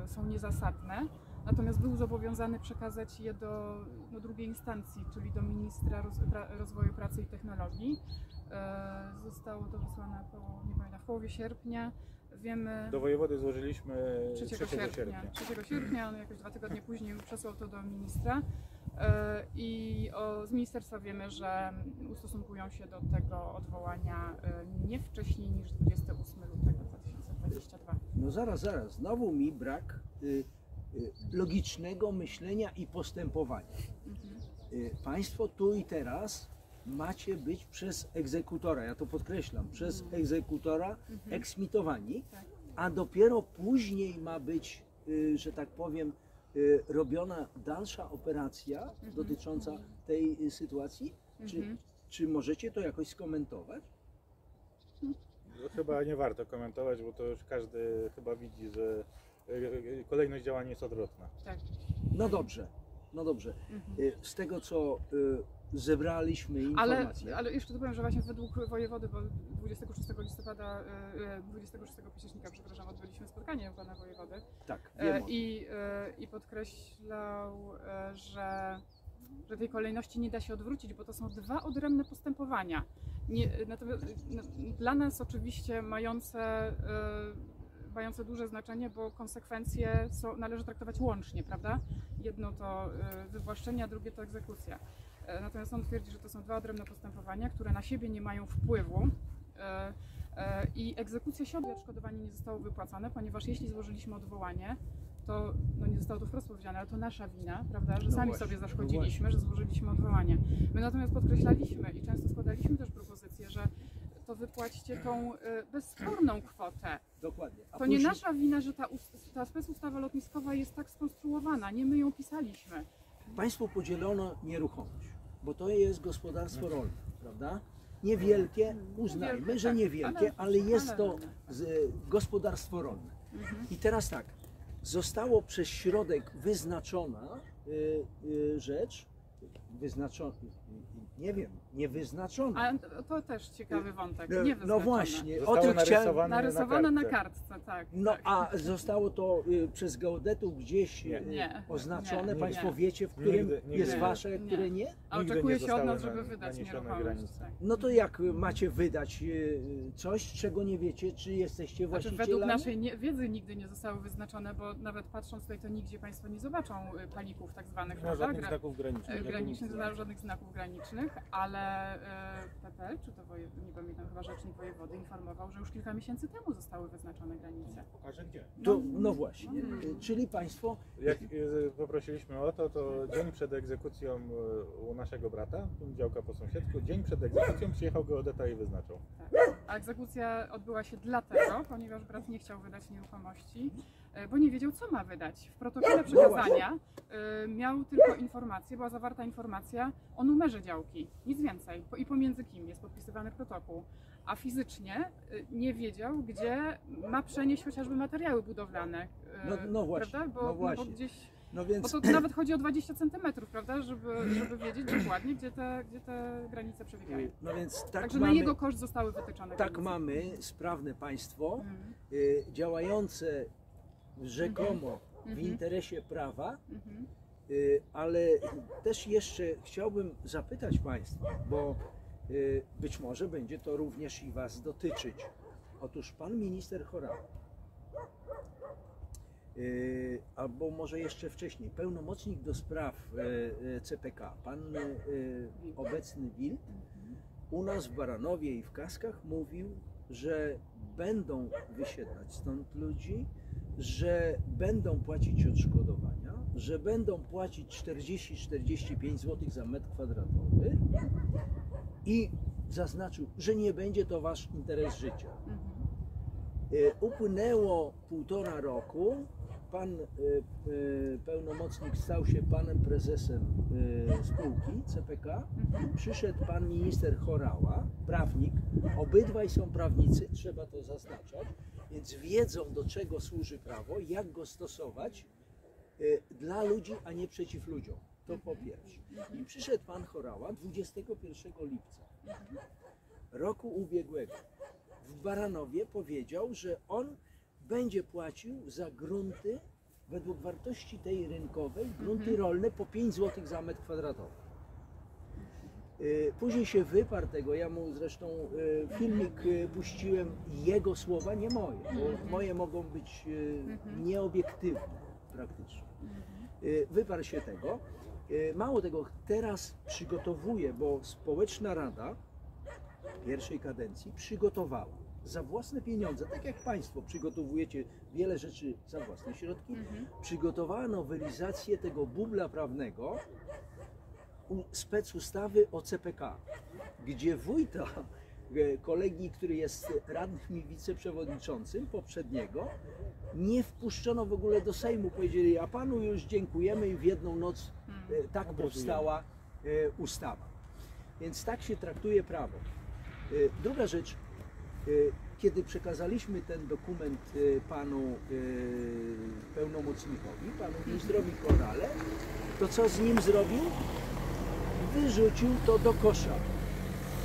Speaker 2: e, są niezasadne. Natomiast był zobowiązany przekazać je do, do drugiej instancji, czyli do ministra roz, pra, rozwoju pracy i technologii. E, Zostało to wysłane po, nie pamiętam, w połowie sierpnia. Wiemy.
Speaker 3: Do wojewody złożyliśmy
Speaker 2: 3
Speaker 3: 3
Speaker 2: sierpnia.
Speaker 3: sierpnia.
Speaker 2: 3 sierpnia, on jakoś dwa tygodnie później przesłał to do ministra. E, I o, z ministerstwa wiemy, że ustosunkują się do tego odwołania e, nie wcześniej niż 28 lutego 2022.
Speaker 1: No zaraz, zaraz, znowu mi brak y, logicznego myślenia i postępowania.
Speaker 2: Mhm.
Speaker 1: Y, Państwo tu i teraz macie być przez egzekutora, ja to podkreślam, przez egzekutora
Speaker 2: Mhm.
Speaker 1: eksmitowani,
Speaker 2: Tak.
Speaker 1: a dopiero później ma być, y, że tak powiem, y, robiona dalsza operacja
Speaker 2: Mhm.
Speaker 1: dotycząca tej y, sytuacji. Czy,
Speaker 2: Mhm.
Speaker 1: czy możecie to jakoś skomentować?
Speaker 3: chyba nie warto komentować, bo to już każdy chyba widzi, że kolejność działań jest odwrotna.
Speaker 2: Tak.
Speaker 1: No dobrze, no dobrze.
Speaker 2: Mhm.
Speaker 1: Y, Z tego co zebraliśmy
Speaker 2: Ale,
Speaker 1: informacje.
Speaker 2: ale jeszcze dopowiem, że właśnie według wojewody, bo 26 listopada, e, e, 26 października, przepraszam, odbyliśmy spotkanie u pana wojewody
Speaker 1: Tak,
Speaker 2: e,
Speaker 1: wiem.
Speaker 2: i, e, i podkreślał, e, że, że tej kolejności nie da się odwrócić, bo to są dwa odrębne postępowania. Nie, natomiast dla nas oczywiście mające, e, mające duże znaczenie, bo konsekwencje są, należy traktować łącznie, prawda? Jedno to e, wywłaszczenie, a drugie to egzekucja. E, Natomiast on twierdzi, że to są dwa odrębne postępowania, które na siebie nie mają wpływu. e, e, I egzekucja się odbyła, odszkodowanie nie zostało wypłacone, ponieważ jeśli złożyliśmy odwołanie, to no nie zostało to wprost powiedziane, ale to nasza wina, prawda, że
Speaker 1: No
Speaker 2: sami
Speaker 1: właśnie,
Speaker 2: sobie
Speaker 1: no
Speaker 2: zaszkodziliśmy, że złożyliśmy odwołanie. My natomiast podkreślaliśmy i często składaliśmy też propozycję, że to wypłaćcie tą e, bezsporną kwotę.
Speaker 1: Dokładnie. A
Speaker 2: To nie
Speaker 1: później-
Speaker 2: nasza wina, że ta, ta specustawa lotniskowa jest tak skonstruowana, nie my ją pisaliśmy.
Speaker 1: Państwu podzielono nieruchomość, bo to jest gospodarstwo rolne, prawda? Niewielkie, uznajmy,
Speaker 2: Niewielkie,
Speaker 1: że
Speaker 2: tak,
Speaker 1: niewielkie,
Speaker 2: ale-
Speaker 1: ale jest to gospodarstwo rolne.
Speaker 2: Mhm.
Speaker 1: I teraz tak, zostało przez środek wyznaczona y, y, rzecz, wyznaczona, nie wiem, nie wyznaczona.
Speaker 2: A to też ciekawy wątek,
Speaker 1: No,
Speaker 2: nie
Speaker 1: no właśnie, o
Speaker 3: Zostało
Speaker 1: tym chciałem.
Speaker 3: narysowane
Speaker 2: Narysowane na
Speaker 3: kartce.
Speaker 2: kartce, tak.
Speaker 1: No
Speaker 2: tak.
Speaker 1: a zostało to y, przez geodetów gdzieś
Speaker 3: Nie.
Speaker 1: y,
Speaker 2: Nie,
Speaker 1: oznaczone.
Speaker 2: nie,
Speaker 1: Państwo
Speaker 2: nie.
Speaker 1: wiecie, w którym
Speaker 3: Nigdy- nigdy
Speaker 1: jest
Speaker 2: nie.
Speaker 1: wasze,
Speaker 2: Nie.
Speaker 1: które nie?
Speaker 2: A
Speaker 3: nigdy
Speaker 2: oczekuje
Speaker 3: nie
Speaker 2: się od nas,
Speaker 3: zostały
Speaker 2: żeby
Speaker 3: na-
Speaker 2: wydać
Speaker 3: naniesione
Speaker 2: nieruchomość.
Speaker 3: granice.
Speaker 2: Tak.
Speaker 1: No to jak macie wydać y, coś, czego nie wiecie, czy jesteście
Speaker 2: Znaczy,
Speaker 1: właścicielami?
Speaker 2: według naszej nie, wiedzy nigdy nie zostały wyznaczone, bo nawet patrząc tutaj, to nigdzie Państwo nie zobaczą y, palików tak zwanych,
Speaker 3: Nie ma
Speaker 2: prawda?
Speaker 3: żadnych
Speaker 2: Gra-
Speaker 3: znaków granicznych.
Speaker 2: granicznych, nie ma żadnych znaków granicznych, ale e, PP, czy to woje, nie pamiętam, chyba rzecznik wojewody informował, że już kilka miesięcy temu zostały wyznaczone granice.
Speaker 3: Pokażę gdzie.
Speaker 1: To, no właśnie, y, czyli państwo,
Speaker 3: Jak e, poprosiliśmy o to, to dzień przed egzekucją e, u naszego brata, działka po sąsiedzku, dzień przed egzekucją przyjechał geodeta i wyznaczył.
Speaker 2: Tak. A egzekucja odbyła się dlatego, ponieważ brat nie chciał wydać nieruchomości, bo nie wiedział, co ma wydać. W protokole przekazania e, miał tylko informację, była zawarta informacja o numerze działki, nic więcej. Po- I pomiędzy kim jest podpisywany protokół. A fizycznie e, nie wiedział, gdzie ma przenieść chociażby materiały budowlane. e,
Speaker 1: No- no właśnie,
Speaker 2: Prawda? Bo,
Speaker 1: no
Speaker 2: no
Speaker 1: właśnie.
Speaker 2: bo gdzieś
Speaker 1: no
Speaker 2: bo
Speaker 1: więc
Speaker 2: to nawet chodzi o 20 centymetrów, prawda? Żeby, żeby wiedzieć dokładnie, gdzie te, gdzie te granice przebiegają.
Speaker 1: y, no więc tak
Speaker 2: Także
Speaker 1: mamy,
Speaker 2: na jego koszt zostały wytyczone
Speaker 1: tak
Speaker 2: granice.
Speaker 1: mamy sprawne państwo,
Speaker 2: Mhm.
Speaker 1: y, działające rzekomo w
Speaker 2: Mhm.
Speaker 1: interesie prawa,
Speaker 2: Mhm.
Speaker 1: Y, Ale też jeszcze chciałbym zapytać Państwa, bo y, być może będzie to również i Was dotyczyć. Otóż Pan Minister Chorała, y, albo może jeszcze wcześniej, pełnomocnik do spraw y, y, CPK, Pan y, obecny Wilk, u nas w Baranowie i w Kaskach mówił, że będą wysiedlać stąd ludzi, że będą płacić odszkodowania, że będą płacić 40-45 zł za metr kwadratowy i zaznaczył, że nie będzie to wasz interes życia.
Speaker 2: Mhm.
Speaker 1: E, Upłynęło półtora roku. Pan e, e, pełnomocnik stał się panem prezesem spółki CPK.
Speaker 2: Mhm.
Speaker 1: Przyszedł pan minister Chorała, prawnik. Obydwaj są prawnicy, trzeba to zaznaczać, więc wiedzą do czego służy prawo, jak go stosować dla ludzi, a nie przeciw ludziom. To po pierwsze. I przyszedł pan Chorała 21 lipca roku ubiegłego w Baranowie powiedział, że on będzie płacił za grunty według wartości tej rynkowej, grunty
Speaker 2: Mhm.
Speaker 1: rolne po 5 zł za metr kwadratowy. Y, Później się wyparł tego, ja mu zresztą y, filmik y, puściłem, jego słowa, nie moje, bo
Speaker 2: Mhm.
Speaker 1: moje mogą być y,
Speaker 2: Mhm.
Speaker 1: nieobiektywne praktycznie. Y, wyparł się tego. Y, Mało tego, teraz przygotowuje, bo społeczna rada pierwszej kadencji przygotowała za własne pieniądze, tak jak Państwo przygotowujecie wiele rzeczy za własne środki,
Speaker 2: Mhm.
Speaker 1: przygotowała nowelizację tego bubla prawnego specustawy o CPK, gdzie wójta kolegi, który jest radnym i wiceprzewodniczącym poprzedniego, nie wpuszczono w ogóle do Sejmu. Powiedzieli, a panu już dziękujemy i w jedną noc
Speaker 2: Mhm.
Speaker 1: e, tak
Speaker 3: Obrazujemy.
Speaker 1: powstała e, ustawa. Więc tak się traktuje prawo. E, Druga rzecz, Kiedy przekazaliśmy ten dokument panu pełnomocnikowi, panu ministrowi Korale, to co z nim zrobił? Wyrzucił to do kosza.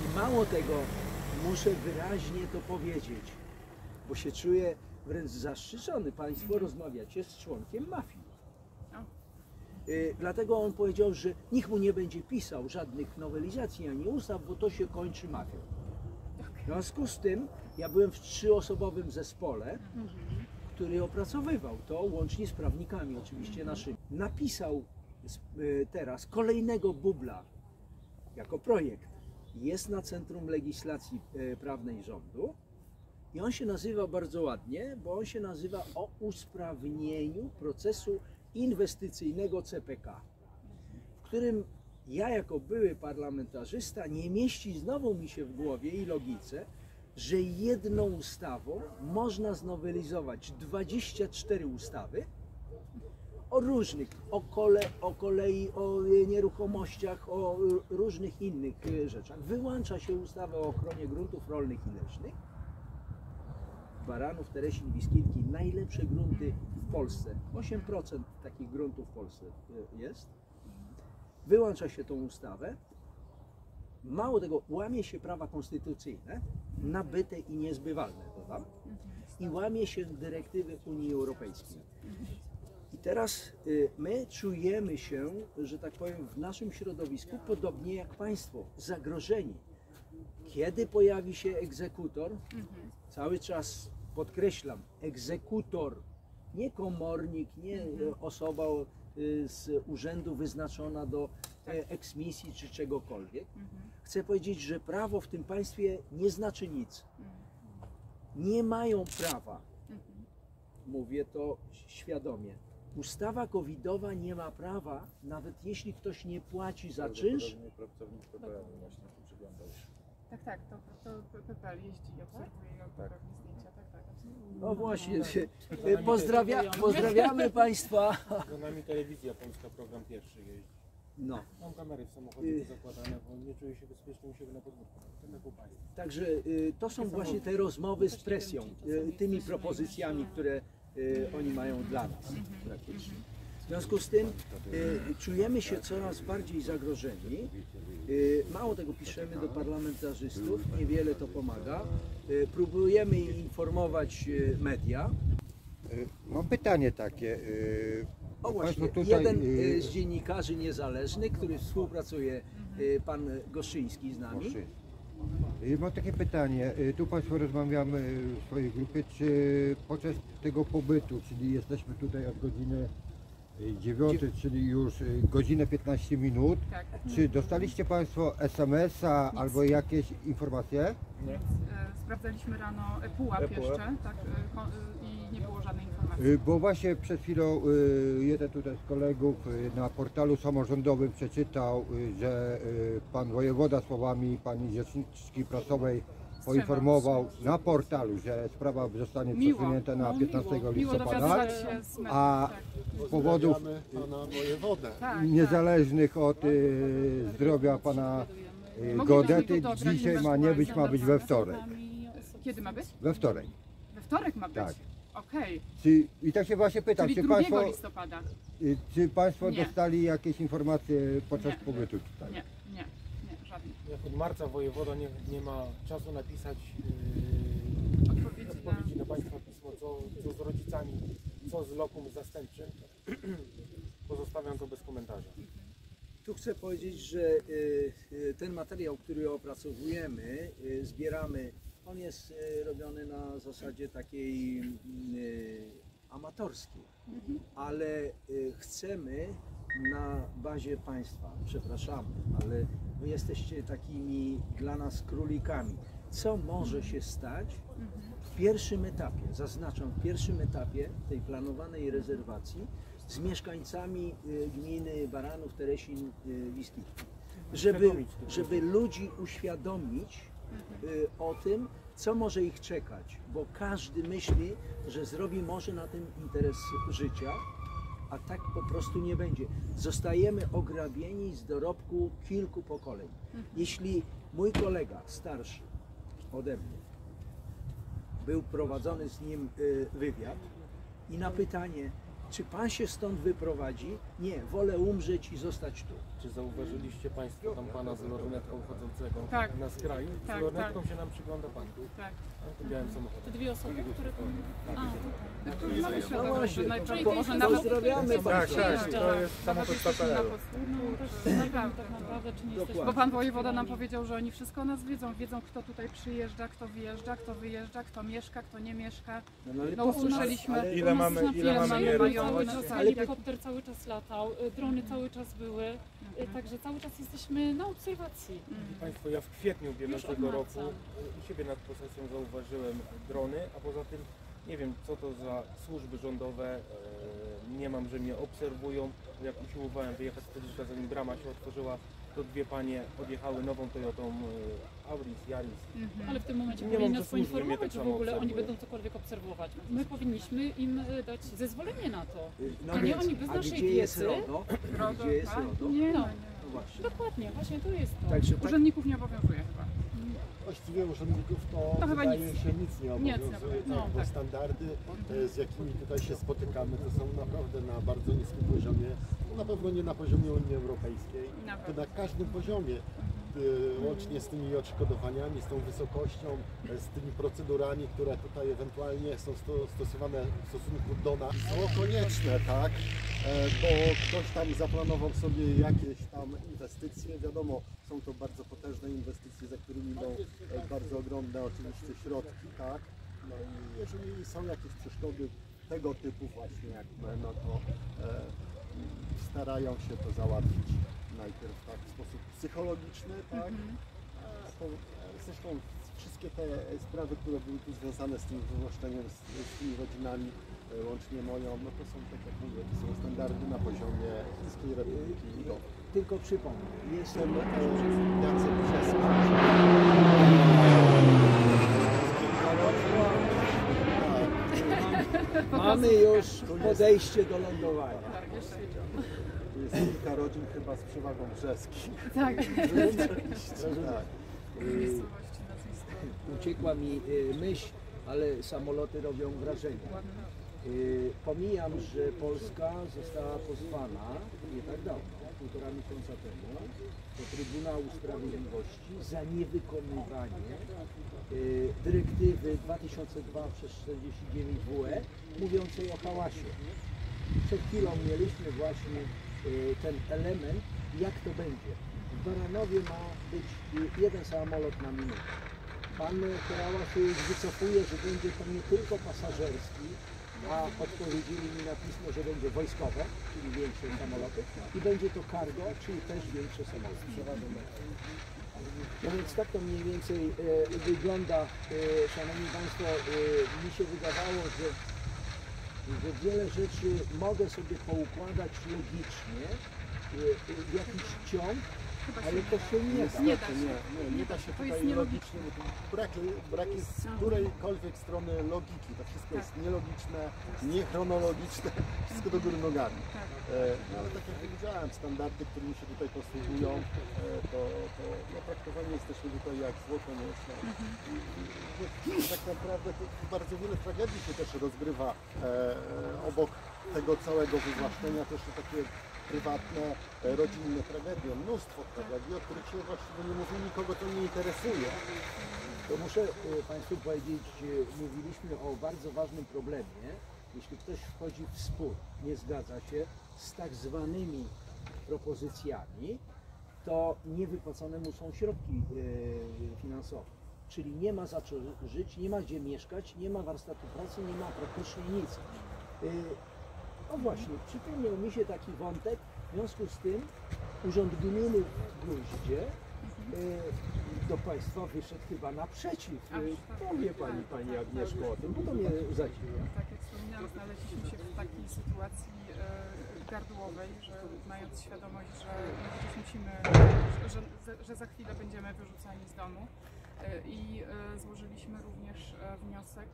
Speaker 1: I mało tego, muszę wyraźnie to powiedzieć, bo się czuję wręcz zaszczycony. Państwo rozmawiacie z członkiem mafii. Y, Dlatego on powiedział, że nikt mu nie będzie pisał żadnych nowelizacji ani ustaw, bo to się kończy mafią. W związku z tym ja byłem w trzyosobowym zespole, który opracowywał to, łącznie z prawnikami oczywiście naszymi. Napisał y, teraz kolejnego bubla jako projekt. Jest na Centrum Legislacji y, Prawnej Rządu i on się nazywa bardzo ładnie, bo on się nazywa o usprawnieniu procesu inwestycyjnego CPK, w którym ja jako były parlamentarzysta nie mieści znowu mi się w głowie i logice, że jedną ustawą można znowelizować 24 ustawy o różnych, o, kole, o kolei, o y, nieruchomościach, o y, różnych innych y, rzeczach. Wyłącza się ustawę o ochronie gruntów rolnych i leśnych. Baranów, Teresin, Wiskilki, najlepsze grunty w Polsce. 8% takich gruntów w Polsce jest. Wyłącza się tą ustawę. Mało tego, łamie się prawa konstytucyjne, nabyte i niezbywalne, dodam, i łamie się dyrektywy Unii Europejskiej. I teraz y, my czujemy się, że tak powiem, w naszym środowisku, podobnie jak Państwo, zagrożeni. Kiedy pojawi się egzekutor, cały czas podkreślam, egzekutor, nie komornik, nie e, osoba y, z urzędu wyznaczona do e, eksmisji czy czegokolwiek. Chcę powiedzieć, że prawo w tym państwie nie znaczy nic. Nie mają prawa, mówię to świadomie. Ustawa covidowa nie ma prawa, nawet jeśli ktoś nie płaci za czynsz,
Speaker 3: pracownik PPL właśnie się przyglądał.
Speaker 2: Tak, tak, to, to PPL jeździ i obserwuje i
Speaker 3: Tak.
Speaker 2: robi zdjęcia, tak, tak. absolutnie.
Speaker 1: no właśnie, e, pozdrawia, pozdrawiamy Państwa.
Speaker 3: Za nami telewizja polska, program pierwszy jeździ.
Speaker 1: No.
Speaker 3: Mam kamery w samochodzie zakładane, bo nie czuję się bezpiecznie u siebie na podwórku. Tak.
Speaker 1: Także y, to są właśnie te rozmowy z presją, y, tymi propozycjami, które y, oni mają dla nas praktycznie. W związku z tym y, czujemy się coraz bardziej zagrożeni. Y, Mało tego piszemy do parlamentarzystów, niewiele to pomaga. Y, Próbujemy informować y, media.
Speaker 4: Y, Mam pytanie takie. y,
Speaker 1: O właśnie,
Speaker 4: tutaj,
Speaker 1: jeden
Speaker 4: y,
Speaker 1: y, z dziennikarzy niezależnych, który współpracuje, y, pan Goszyński z nami.
Speaker 4: Y, Mam takie pytanie. y, Tu Państwo rozmawiamy w swojej grupie, czy podczas tego pobytu, czyli jesteśmy tutaj od godziny 9, czyli już y, godzinę 15 minut,
Speaker 2: Tak.
Speaker 4: czy dostaliście Państwo SMS-a albo jakieś informacje?
Speaker 3: Nie?
Speaker 2: E, Sprawdzaliśmy rano ePUAP
Speaker 3: ePUAP.
Speaker 2: jeszcze, tak, e, ko- e, i nie było żadnej informacji.
Speaker 4: Y, Bo właśnie przed chwilą y, jeden tutaj z kolegów y, na portalu samorządowym przeczytał, y, że y, pan wojewoda słowami pani rzeczniczki prasowej poinformował na portalu, że sprawa zostanie
Speaker 2: Miło,
Speaker 4: przesunięta na
Speaker 2: no,
Speaker 4: 15
Speaker 2: miło, miło
Speaker 4: listopada. A
Speaker 2: tak.
Speaker 4: z powodów
Speaker 5: Pozdrawiamy pana wojewodę.
Speaker 2: Tak, tak.
Speaker 4: niezależnych od y, zdrowia pana y, Godety dzisiaj ma nie być, ma być we wtorek.
Speaker 2: Kiedy ma być?
Speaker 4: We wtorek.
Speaker 2: We wtorek ma być?
Speaker 4: Tak.
Speaker 2: Okej,
Speaker 4: Czy, I tak się właśnie pytam,
Speaker 2: czyli
Speaker 4: czy
Speaker 2: 2
Speaker 4: państwo,
Speaker 2: listopada.
Speaker 4: y, czy państwo
Speaker 2: Nie.
Speaker 4: dostali jakieś informacje podczas
Speaker 2: Nie.
Speaker 4: pobytu tutaj?
Speaker 2: Nie, nie, nie, żadnych.
Speaker 5: Jak od marca wojewoda nie, nie ma czasu napisać yy,
Speaker 2: Odpowiedzi
Speaker 5: odpowiedzi
Speaker 2: na...
Speaker 5: na Państwa pismo, co, co z rodzicami, co z lokum zastępczym. (clears throat) Pozostawiam to bez komentarza.
Speaker 1: Tu chcę powiedzieć, że y, y, ten materiał, który opracowujemy, y, zbieramy, on jest y, robiony na zasadzie takiej y, amatorskiej, ale y, chcemy na bazie państwa, przepraszamy, ale wy jesteście takimi dla nas królikami. Co może się stać w pierwszym etapie, zaznaczam, w pierwszym etapie tej planowanej rezerwacji z mieszkańcami gminy Baranów, Teresin, Wiskitki. Żeby, żeby ludzi uświadomić o tym, co może ich czekać, bo każdy myśli, że zrobi może na tym interes życia, a tak po prostu nie będzie. Zostajemy ograbieni z dorobku kilku pokoleń. Jeśli mój kolega starszy ode mnie był prowadzony z nim y, wywiad i na pytanie, czy pan się stąd wyprowadzi? Nie, wolę umrzeć i zostać tu.
Speaker 5: Czy zauważyliście Państwo tam pana z lornetką chodzącego
Speaker 2: Tak.
Speaker 5: na skraju?
Speaker 2: Tak,
Speaker 5: z lornetką się nam przygląda pan.
Speaker 2: Tak.
Speaker 5: A, to białym samochodem.
Speaker 6: Te dwie osoby, które tam... A,
Speaker 2: Mamy
Speaker 1: No
Speaker 2: świadomość, że
Speaker 1: właśnie,
Speaker 2: najpierw
Speaker 6: po-
Speaker 2: może nawet...
Speaker 1: pozdrawiamy
Speaker 6: Tak,
Speaker 3: tak,
Speaker 6: tak,
Speaker 3: to jest samochód PPL.
Speaker 6: no też wiem tak naprawdę, czy nie.
Speaker 1: Dokładnie.
Speaker 2: Bo pan wojewoda nam powiedział, że oni wszystko o nas wiedzą. Wiedzą, kto tutaj przyjeżdża, kto wyjeżdża, kto wyjeżdża, kto mieszka, kto nie mieszka.
Speaker 1: No,
Speaker 2: No
Speaker 1: co nas-
Speaker 2: usłyszeliśmy.
Speaker 3: Ile mamy-
Speaker 6: na
Speaker 3: ile
Speaker 6: filmie
Speaker 3: mamy
Speaker 6: cały
Speaker 2: nieruchomości?
Speaker 6: czas
Speaker 1: Ale-
Speaker 6: helikopter cały czas latał, y, drony cały czas były, także cały czas jesteśmy na obserwacji.
Speaker 5: Państwo, ja w kwietniu bieżącego roku
Speaker 6: marca.
Speaker 5: y, u siebie nad posesją zauważyłem drony, a poza tym nie wiem co to za służby rządowe, e, nie mam, że mnie obserwują. Jak usiłowałem wyjechać z Tyliska, zanim brama się otworzyła, to dwie panie odjechały nową Toyotą e, Auris, Yaris.
Speaker 6: Ale w tym momencie
Speaker 5: Nie
Speaker 6: powinni nas
Speaker 5: mnie tak
Speaker 6: poinformować, że w ogóle oni będą cokolwiek obserwować. My powinniśmy im y, dać zezwolenie na to.
Speaker 1: No
Speaker 6: A nie
Speaker 1: więc,
Speaker 6: oni bez naszej
Speaker 1: gdzie jest? RODO?
Speaker 2: RODO,
Speaker 1: Gdzie jest
Speaker 2: tak?
Speaker 1: RODO?
Speaker 2: Nie, no,
Speaker 6: No.
Speaker 2: nie.
Speaker 1: No właśnie.
Speaker 6: Dokładnie, właśnie to jest to.
Speaker 1: Także tak,
Speaker 2: Urzędników nie obowiązuje chyba.
Speaker 7: Właściwie urzędników to,
Speaker 2: To chyba
Speaker 7: wydaje
Speaker 2: nic.
Speaker 7: się nic nie
Speaker 2: Nic
Speaker 7: obowiązuje,
Speaker 2: no,
Speaker 7: tak, bo
Speaker 2: tak.
Speaker 7: standardy, e, z jakimi tutaj się spotykamy, to są naprawdę na bardzo niskim poziomie, no na pewno nie na poziomie Unii Europejskiej,
Speaker 2: Na
Speaker 7: to na każdym poziomie, łącznie z tymi odszkodowaniami, z tą wysokością, e, z tymi procedurami, które tutaj ewentualnie są sto- stosowane w stosunku do nas, są konieczne, tak? E, bo ktoś tam zaplanował sobie jakieś tam inwestycje, wiadomo, są to bardzo potężne inwestycje, za którymi idą e, bardzo ogromne oczywiście środki, tak? No i jeżeli są jakieś przeszkody tego typu właśnie jakby, no to starają się to załatwić najpierw tak w sposób psychologiczny, tak? A po, zresztą wszystkie te sprawy, które były tu związane z tym wywłaszczeniem, z, z tymi rodzinami, e, łącznie moją, no to są, tak jak mówię, to są standardy na poziomie Chińskiej Republiki Ludowej.
Speaker 1: tylko przypomnę, jestem
Speaker 7: e, Jacek Brzeski. (laughs)
Speaker 1: Mamy już podejście do lądowania.
Speaker 7: Tu jest kilka rodzin chyba z przewagą brzeskich. (laughs)
Speaker 2: Tak,
Speaker 7: Tak.
Speaker 2: nazwisko.
Speaker 1: Uciekła mi y, myśl, ale samoloty robią wrażenie. Y, Pomijam, że Polska została pozwana nie tak dawno, półtora miesiąca temu, do Trybunału Sprawiedliwości za niewykonywanie y, dyrektywy 2002 przez 49 WE mówiącej o hałasie. Przed chwilą mieliśmy właśnie y, ten element, jak to będzie. W Baranowie ma być y, jeden samolot na minutę. Pan Kołała się już wycofuje, że będzie to nie tylko pasażerski, a odpowiedzieli mi na pismo, że będzie wojskowe, czyli większe samoloty i będzie to cargo, czyli też większe samoloty. No więc tak to mniej więcej e, wygląda, e, Szanowni Państwo, e, mi się wydawało, że, że wiele rzeczy mogę sobie poukładać logicznie e, w jakiś ciąg,
Speaker 2: Chyba
Speaker 1: ale
Speaker 2: się
Speaker 1: to się nie da.
Speaker 2: Nie da się.
Speaker 7: Nie, nie, nie da się
Speaker 2: To jest
Speaker 7: tutaj
Speaker 2: nielogiczne.
Speaker 7: logicznie, brak, brak jest z którejkolwiek strony logiki, to wszystko jest nielogiczne, niechronologiczne, wszystko do góry nogami.
Speaker 2: Tak.
Speaker 7: E, no, ale tak jak powiedziałem, standardy, którymi się tutaj posługują, e, to, to no, traktowani jesteśmy tutaj jak złoto mięsne. I, tak naprawdę to bardzo wiele tragedii się też rozgrywa e, obok tego całego wywłaszczenia, też te takie prywatne, e, rodzinne tragedie, mnóstwo tragedii, o których się właściwie nie mówi, nikogo to nie interesuje.
Speaker 1: To muszę e, Państwu powiedzieć, e, mówiliśmy o bardzo ważnym problemie. Jeśli ktoś wchodzi w spór, nie zgadza się z tak zwanymi propozycjami, to niewypłacone mu są środki finansowe. Czyli nie ma za co żyć, nie ma gdzie mieszkać, nie ma warsztatu pracy, nie ma praktycznie nic. No właśnie, przypomniał mi się taki wątek, w związku z tym Urząd Gminy w Gruździe e, do Państwa wyszedł chyba naprzeciw. E, Powie Pani, Pani Agnieszko o tym, bo to mnie zadziwia.
Speaker 2: Tak jak wspominałam, znaleźliśmy się w takiej sytuacji e, gardłowej, że mając świadomość, że musimy, że, że za chwilę będziemy wyrzucani z domu. E, I e, złożyliśmy również e, wniosek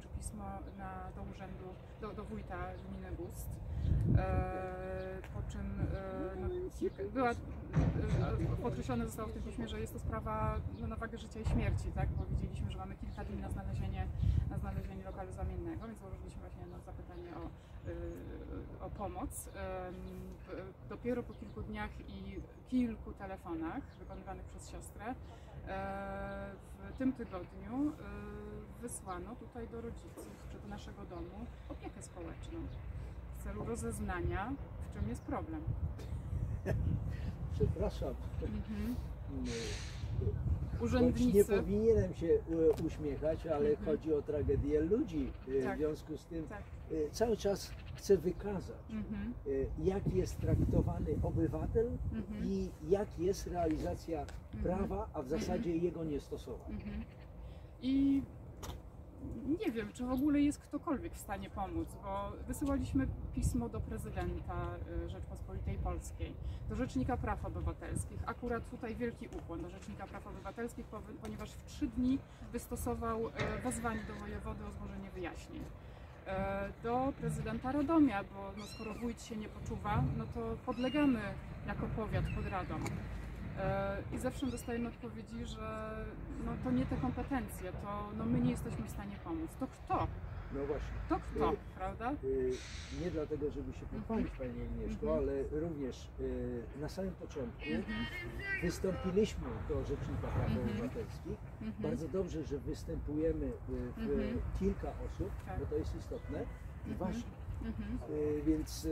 Speaker 2: czy pismo na, do urzędu, do, do wójta gminy Gust. Po czym no, była, podkreślone zostało w tym piśmie, że jest to sprawa no, na wagę życia i śmierci, tak? Bo widzieliśmy, że mamy kilka dni na znalezienie, na znalezienie lokalu zamiennego, więc złożyliśmy właśnie na zapytanie o, o pomoc. Dopiero po kilku dniach i kilku telefonach wykonywanych przez siostrę w tym tygodniu y, wysłano tutaj do rodziców, czy do naszego domu opiekę społeczną w celu rozeznania, w czym jest problem. (laughs)
Speaker 1: Przepraszam.
Speaker 2: Mhm.
Speaker 1: Mm, Choć nie
Speaker 2: Urzędnicy.
Speaker 1: powinienem się e, uśmiechać, ale
Speaker 2: Mhm.
Speaker 1: chodzi o tragedię ludzi. E, W
Speaker 2: Tak.
Speaker 1: związku z tym
Speaker 2: Tak.
Speaker 1: e, cały czas chcę wykazać,
Speaker 2: Mhm.
Speaker 1: e, jak jest traktowany obywatel
Speaker 2: Mhm.
Speaker 1: i jak jest realizacja prawa, a w zasadzie jego niestosowanie.
Speaker 2: Mhm. I nie wiem, czy w ogóle jest ktokolwiek w stanie pomóc, bo wysyłaliśmy pismo do prezydenta y, Rzeczpospolitej Polskiej, do Rzecznika Praw Obywatelskich. Akurat tutaj wielki ukłon do Rzecznika Praw Obywatelskich, ponieważ w trzy dni wystosował y, wezwanie do wojewody o złożenie wyjaśnień. E, Do prezydenta Radomia, bo no, skoro wójt się nie poczuwa, no to podlegamy jako powiat pod Radom. E, I zawsze dostajemy odpowiedzi, że no, to nie te kompetencje, to no, my nie jesteśmy w stanie pomóc. To kto?
Speaker 1: No właśnie.
Speaker 2: To kto,
Speaker 1: Y,
Speaker 2: prawda?
Speaker 1: Y, Nie dlatego, żeby się pochwalić Pani Agnieszko,
Speaker 2: Mhm.
Speaker 1: ale również y, na samym początku wystąpiliśmy do Rzecznika Praw
Speaker 2: Mhm.
Speaker 1: Obywatelskich.
Speaker 2: Mhm.
Speaker 1: Bardzo dobrze, że występujemy w
Speaker 2: Mhm.
Speaker 1: kilka osób,
Speaker 2: Tak.
Speaker 1: bo to jest istotne i
Speaker 2: Mhm.
Speaker 1: ważne. Więc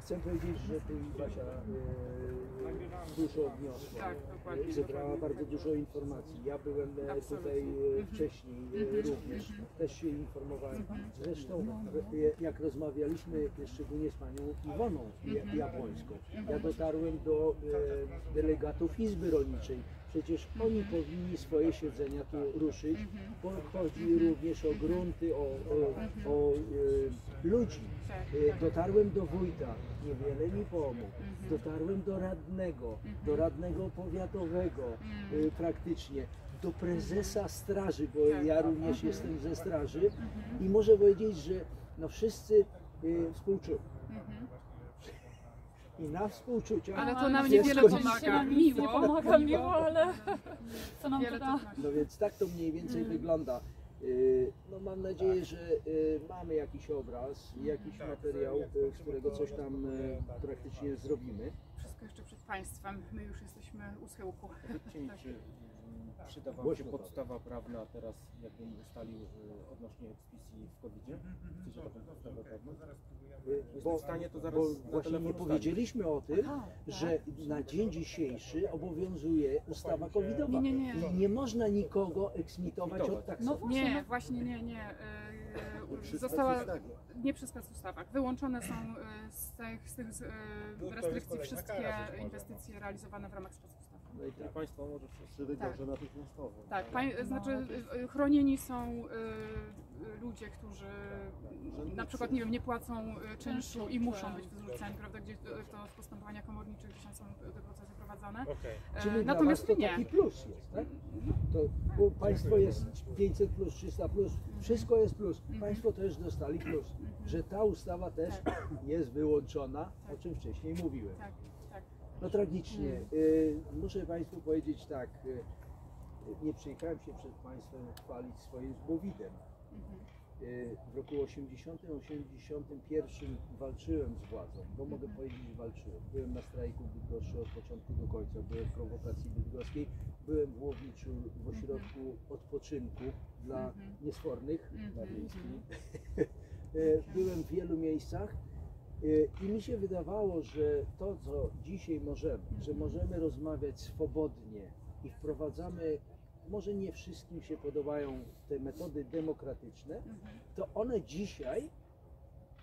Speaker 1: chcę powiedzieć, że tu Basia y, dużo odniosła.
Speaker 2: Tak,
Speaker 1: Zebrała
Speaker 2: dokładnie.
Speaker 1: bardzo dużo informacji. Ja byłem e, tutaj e,
Speaker 2: Mhm.
Speaker 1: wcześniej e,
Speaker 2: Mhm.
Speaker 1: również,
Speaker 2: Mhm.
Speaker 1: też się informowałem. Zresztą e, jak rozmawialiśmy szczególnie z panią Iwoną Ja-. Jabłońską, ja dotarłem do e, delegatów Izby Rolniczej. Przecież oni powinni swoje siedzenia tu ruszyć,
Speaker 2: Mhm.
Speaker 1: bo chodzi również o grunty, o, o, o e, ludzi.
Speaker 2: Tak,
Speaker 1: E. Dotarłem do wójta, niewiele mi pomógł.
Speaker 2: Mhm.
Speaker 1: Dotarłem do radnego, do radnego powiatowego
Speaker 2: Mhm.
Speaker 1: e, praktycznie, do prezesa straży, bo
Speaker 2: Tak.
Speaker 1: ja również
Speaker 2: Mhm.
Speaker 1: jestem ze straży i muszę powiedzieć, że no wszyscy współczują. I na współczucia
Speaker 2: Ale to nam niewiele pomaga. Miło,
Speaker 6: nie pomaga, miło, ale co nam
Speaker 2: Wiele
Speaker 6: to da?
Speaker 2: wnosi.
Speaker 1: No więc tak to mniej więcej
Speaker 2: Mhm.
Speaker 1: wygląda. Y, No mam nadzieję, że y, mamy jakiś obraz, jakiś materiał, y, z którego coś tam praktycznie zrobimy.
Speaker 2: Wszystko jeszcze przed Państwem. My już jesteśmy u schyłku.
Speaker 5: Mm, przyda Wam się podstawa prawna teraz, jakbym ustalił y, odnośnie eksmisji w COVID-zie? Chcecie taką podstawę prawną? W stanie to zaraz
Speaker 1: bo
Speaker 5: na
Speaker 1: właśnie nie
Speaker 5: ustalić.
Speaker 1: powiedzieliśmy o tym,
Speaker 2: Aha,
Speaker 1: że na dzień dzisiejszy obowiązuje ustawa covidowa.
Speaker 2: Nie, nie, nie.
Speaker 1: I nie można nikogo eksmitować od
Speaker 6: No
Speaker 1: taksowania.
Speaker 6: właśnie,
Speaker 2: Nie,
Speaker 6: no.
Speaker 2: właśnie nie, nie. Yy, Została nie przy specustawach. Wyłączone są z tych, z tych restrykcji wszystkie inwestycje realizowane w ramach specustaw.
Speaker 1: No i tak.
Speaker 5: Państwo może wszyscy.
Speaker 7: Przy rygorze natychmiastowym.
Speaker 2: Tak, pań, znaczy y, chronieni są y, y, ludzie, którzy na przykład nie wiem, nie płacą y, czynszu i muszą być wyrzuceni, prawda, gdzie y, to w postępowaniach komorniczych gdzieś są te procesy prowadzone.
Speaker 5: Okej.
Speaker 2: E,
Speaker 1: Czyli
Speaker 2: Natomiast
Speaker 1: to
Speaker 2: nie.
Speaker 1: taki plus jest, tak? To bo państwo jest 500 plus, 300 plus, wszystko jest plus.
Speaker 2: Mhm.
Speaker 1: Państwo też dostali plus, że ta ustawa też jest wyłączona, o czym wcześniej mówiłem. No tragicznie.
Speaker 2: Mhm.
Speaker 1: Y, muszę Państwu powiedzieć tak, y, nie przyjechałem się przed Państwem chwalić swoim zbowidem.
Speaker 2: Mhm.
Speaker 1: Y, W roku 80-81 walczyłem z władzą, bo mogę
Speaker 2: Mhm.
Speaker 1: powiedzieć, że walczyłem. Byłem na strajku Bydgoszczy od początku do końca, byłem w prowokacji bydgoskiej, byłem w Łowiczu w ośrodku odpoczynku dla
Speaker 2: Mhm.
Speaker 1: niesfornych,
Speaker 2: Mhm. (laughs)
Speaker 1: Y, Byłem w wielu miejscach i mi się wydawało, że to, co dzisiaj możemy, że możemy rozmawiać swobodnie i wprowadzamy, może nie wszystkim się podobają te metody demokratyczne,
Speaker 2: Mhm.
Speaker 1: to one dzisiaj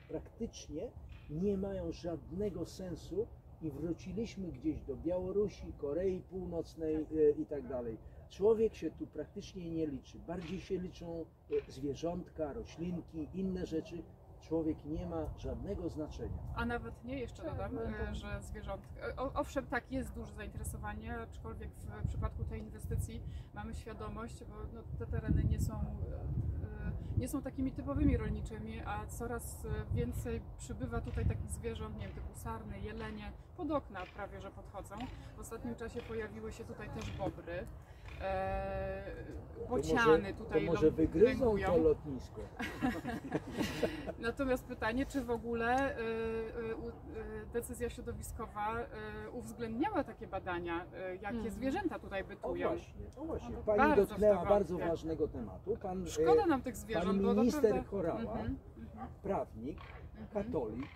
Speaker 1: praktycznie nie mają żadnego sensu i wróciliśmy gdzieś do Białorusi, Korei Północnej e, i tak dalej. Człowiek się tu praktycznie nie liczy. Bardziej się liczą e, zwierzątka, roślinki, inne rzeczy. Człowiek nie ma żadnego znaczenia.
Speaker 2: A nawet nie, jeszcze dodam, e, że zwierzątka. o- Owszem, tak, jest duże zainteresowanie, aczkolwiek w przypadku tej inwestycji mamy świadomość, bo no, te tereny nie są, e, nie są takimi typowymi rolniczymi, a coraz e, więcej przybywa tutaj takich zwierząt, nie wiem, typu sarny, jelenie, pod okna prawie, że podchodzą. W ostatnim czasie pojawiły się tutaj też bobry. E,
Speaker 1: To
Speaker 2: bociany
Speaker 1: może,
Speaker 2: tutaj
Speaker 1: To może wygryzą
Speaker 2: lęgują.
Speaker 1: to lotnisko. (laughs)
Speaker 2: Natomiast pytanie, czy w ogóle y, y, decyzja środowiskowa y, uwzględniała takie badania, jakie
Speaker 6: Mhm.
Speaker 2: zwierzęta tutaj
Speaker 1: O
Speaker 2: bytują.
Speaker 1: właśnie, o właśnie.
Speaker 2: No to
Speaker 1: Pani
Speaker 2: bardzo
Speaker 1: dotknęła
Speaker 2: to
Speaker 1: bardzo ważnego tematu. Pan
Speaker 2: Szkoda nam tych zwierząt,
Speaker 1: pan
Speaker 2: bo
Speaker 1: minister
Speaker 2: naprawdę...
Speaker 1: Chorała,
Speaker 2: Mhm, mhm,
Speaker 1: prawnik,
Speaker 2: mhm,
Speaker 1: katolik,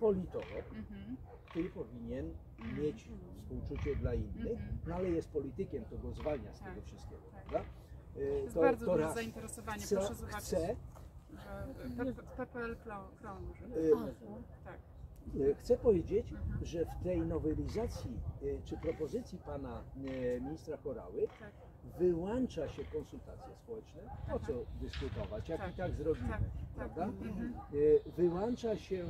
Speaker 1: politolog,
Speaker 2: mhm,
Speaker 1: który powinien
Speaker 2: Mhm.
Speaker 1: mieć współczucie dla innych,
Speaker 2: Mhm.
Speaker 1: no ale jest politykiem, to go zwalnia z
Speaker 2: Tak,
Speaker 1: tego wszystkiego,
Speaker 2: tak.
Speaker 1: prawda? E,
Speaker 2: Jest bardzo duże zainteresowanie,
Speaker 1: Chce,
Speaker 2: proszę zobaczyć,
Speaker 1: chce,
Speaker 2: P- PPL
Speaker 1: e,
Speaker 2: tak.
Speaker 1: E, Chcę powiedzieć,
Speaker 2: Mhm.
Speaker 1: że w tej nowelizacji e, czy propozycji pana e, ministra Chorały
Speaker 2: Tak.
Speaker 1: Wyłącza się konsultacje społeczne. Po co dyskutować, jak
Speaker 2: Tak.
Speaker 1: i tak zrobimy,
Speaker 2: Tak, tak.
Speaker 1: prawda?
Speaker 2: Mhm.
Speaker 1: E, Wyłącza się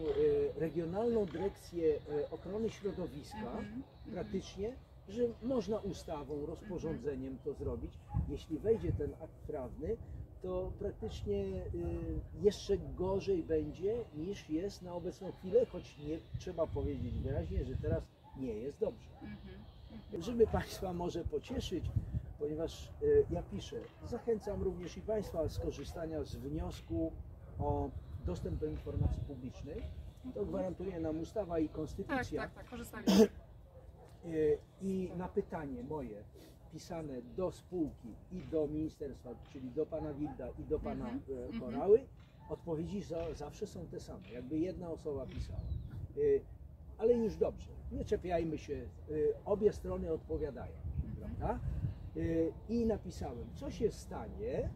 Speaker 1: e, Regionalną Dyrekcję e, Ochrony Środowiska
Speaker 2: Mhm.
Speaker 1: praktycznie, że można ustawą, rozporządzeniem to zrobić. Jeśli wejdzie ten akt prawny, to praktycznie jeszcze gorzej będzie niż jest na obecną chwilę, choć nie trzeba powiedzieć wyraźnie, że teraz nie jest dobrze.
Speaker 2: Mhm.
Speaker 1: Żeby Państwa może pocieszyć, ponieważ y, ja piszę, zachęcam również i Państwa do skorzystania z wniosku o dostęp do informacji publicznej. To gwarantuje nam ustawa i
Speaker 2: Tak,
Speaker 1: konstytucja.
Speaker 2: tak, tak, korzystaliśmy.
Speaker 1: Y, (clears throat) I na pytanie moje pisane do spółki i do ministerstwa, czyli do pana Wilda i do pana
Speaker 2: Mhm,
Speaker 1: e,
Speaker 2: mhm.
Speaker 1: Korały, odpowiedzi za, zawsze są te same, jakby jedna osoba pisała. Y, Ale już dobrze, nie czepiajmy się, obie strony odpowiadają, prawda? Y, I napisałem, co się stanie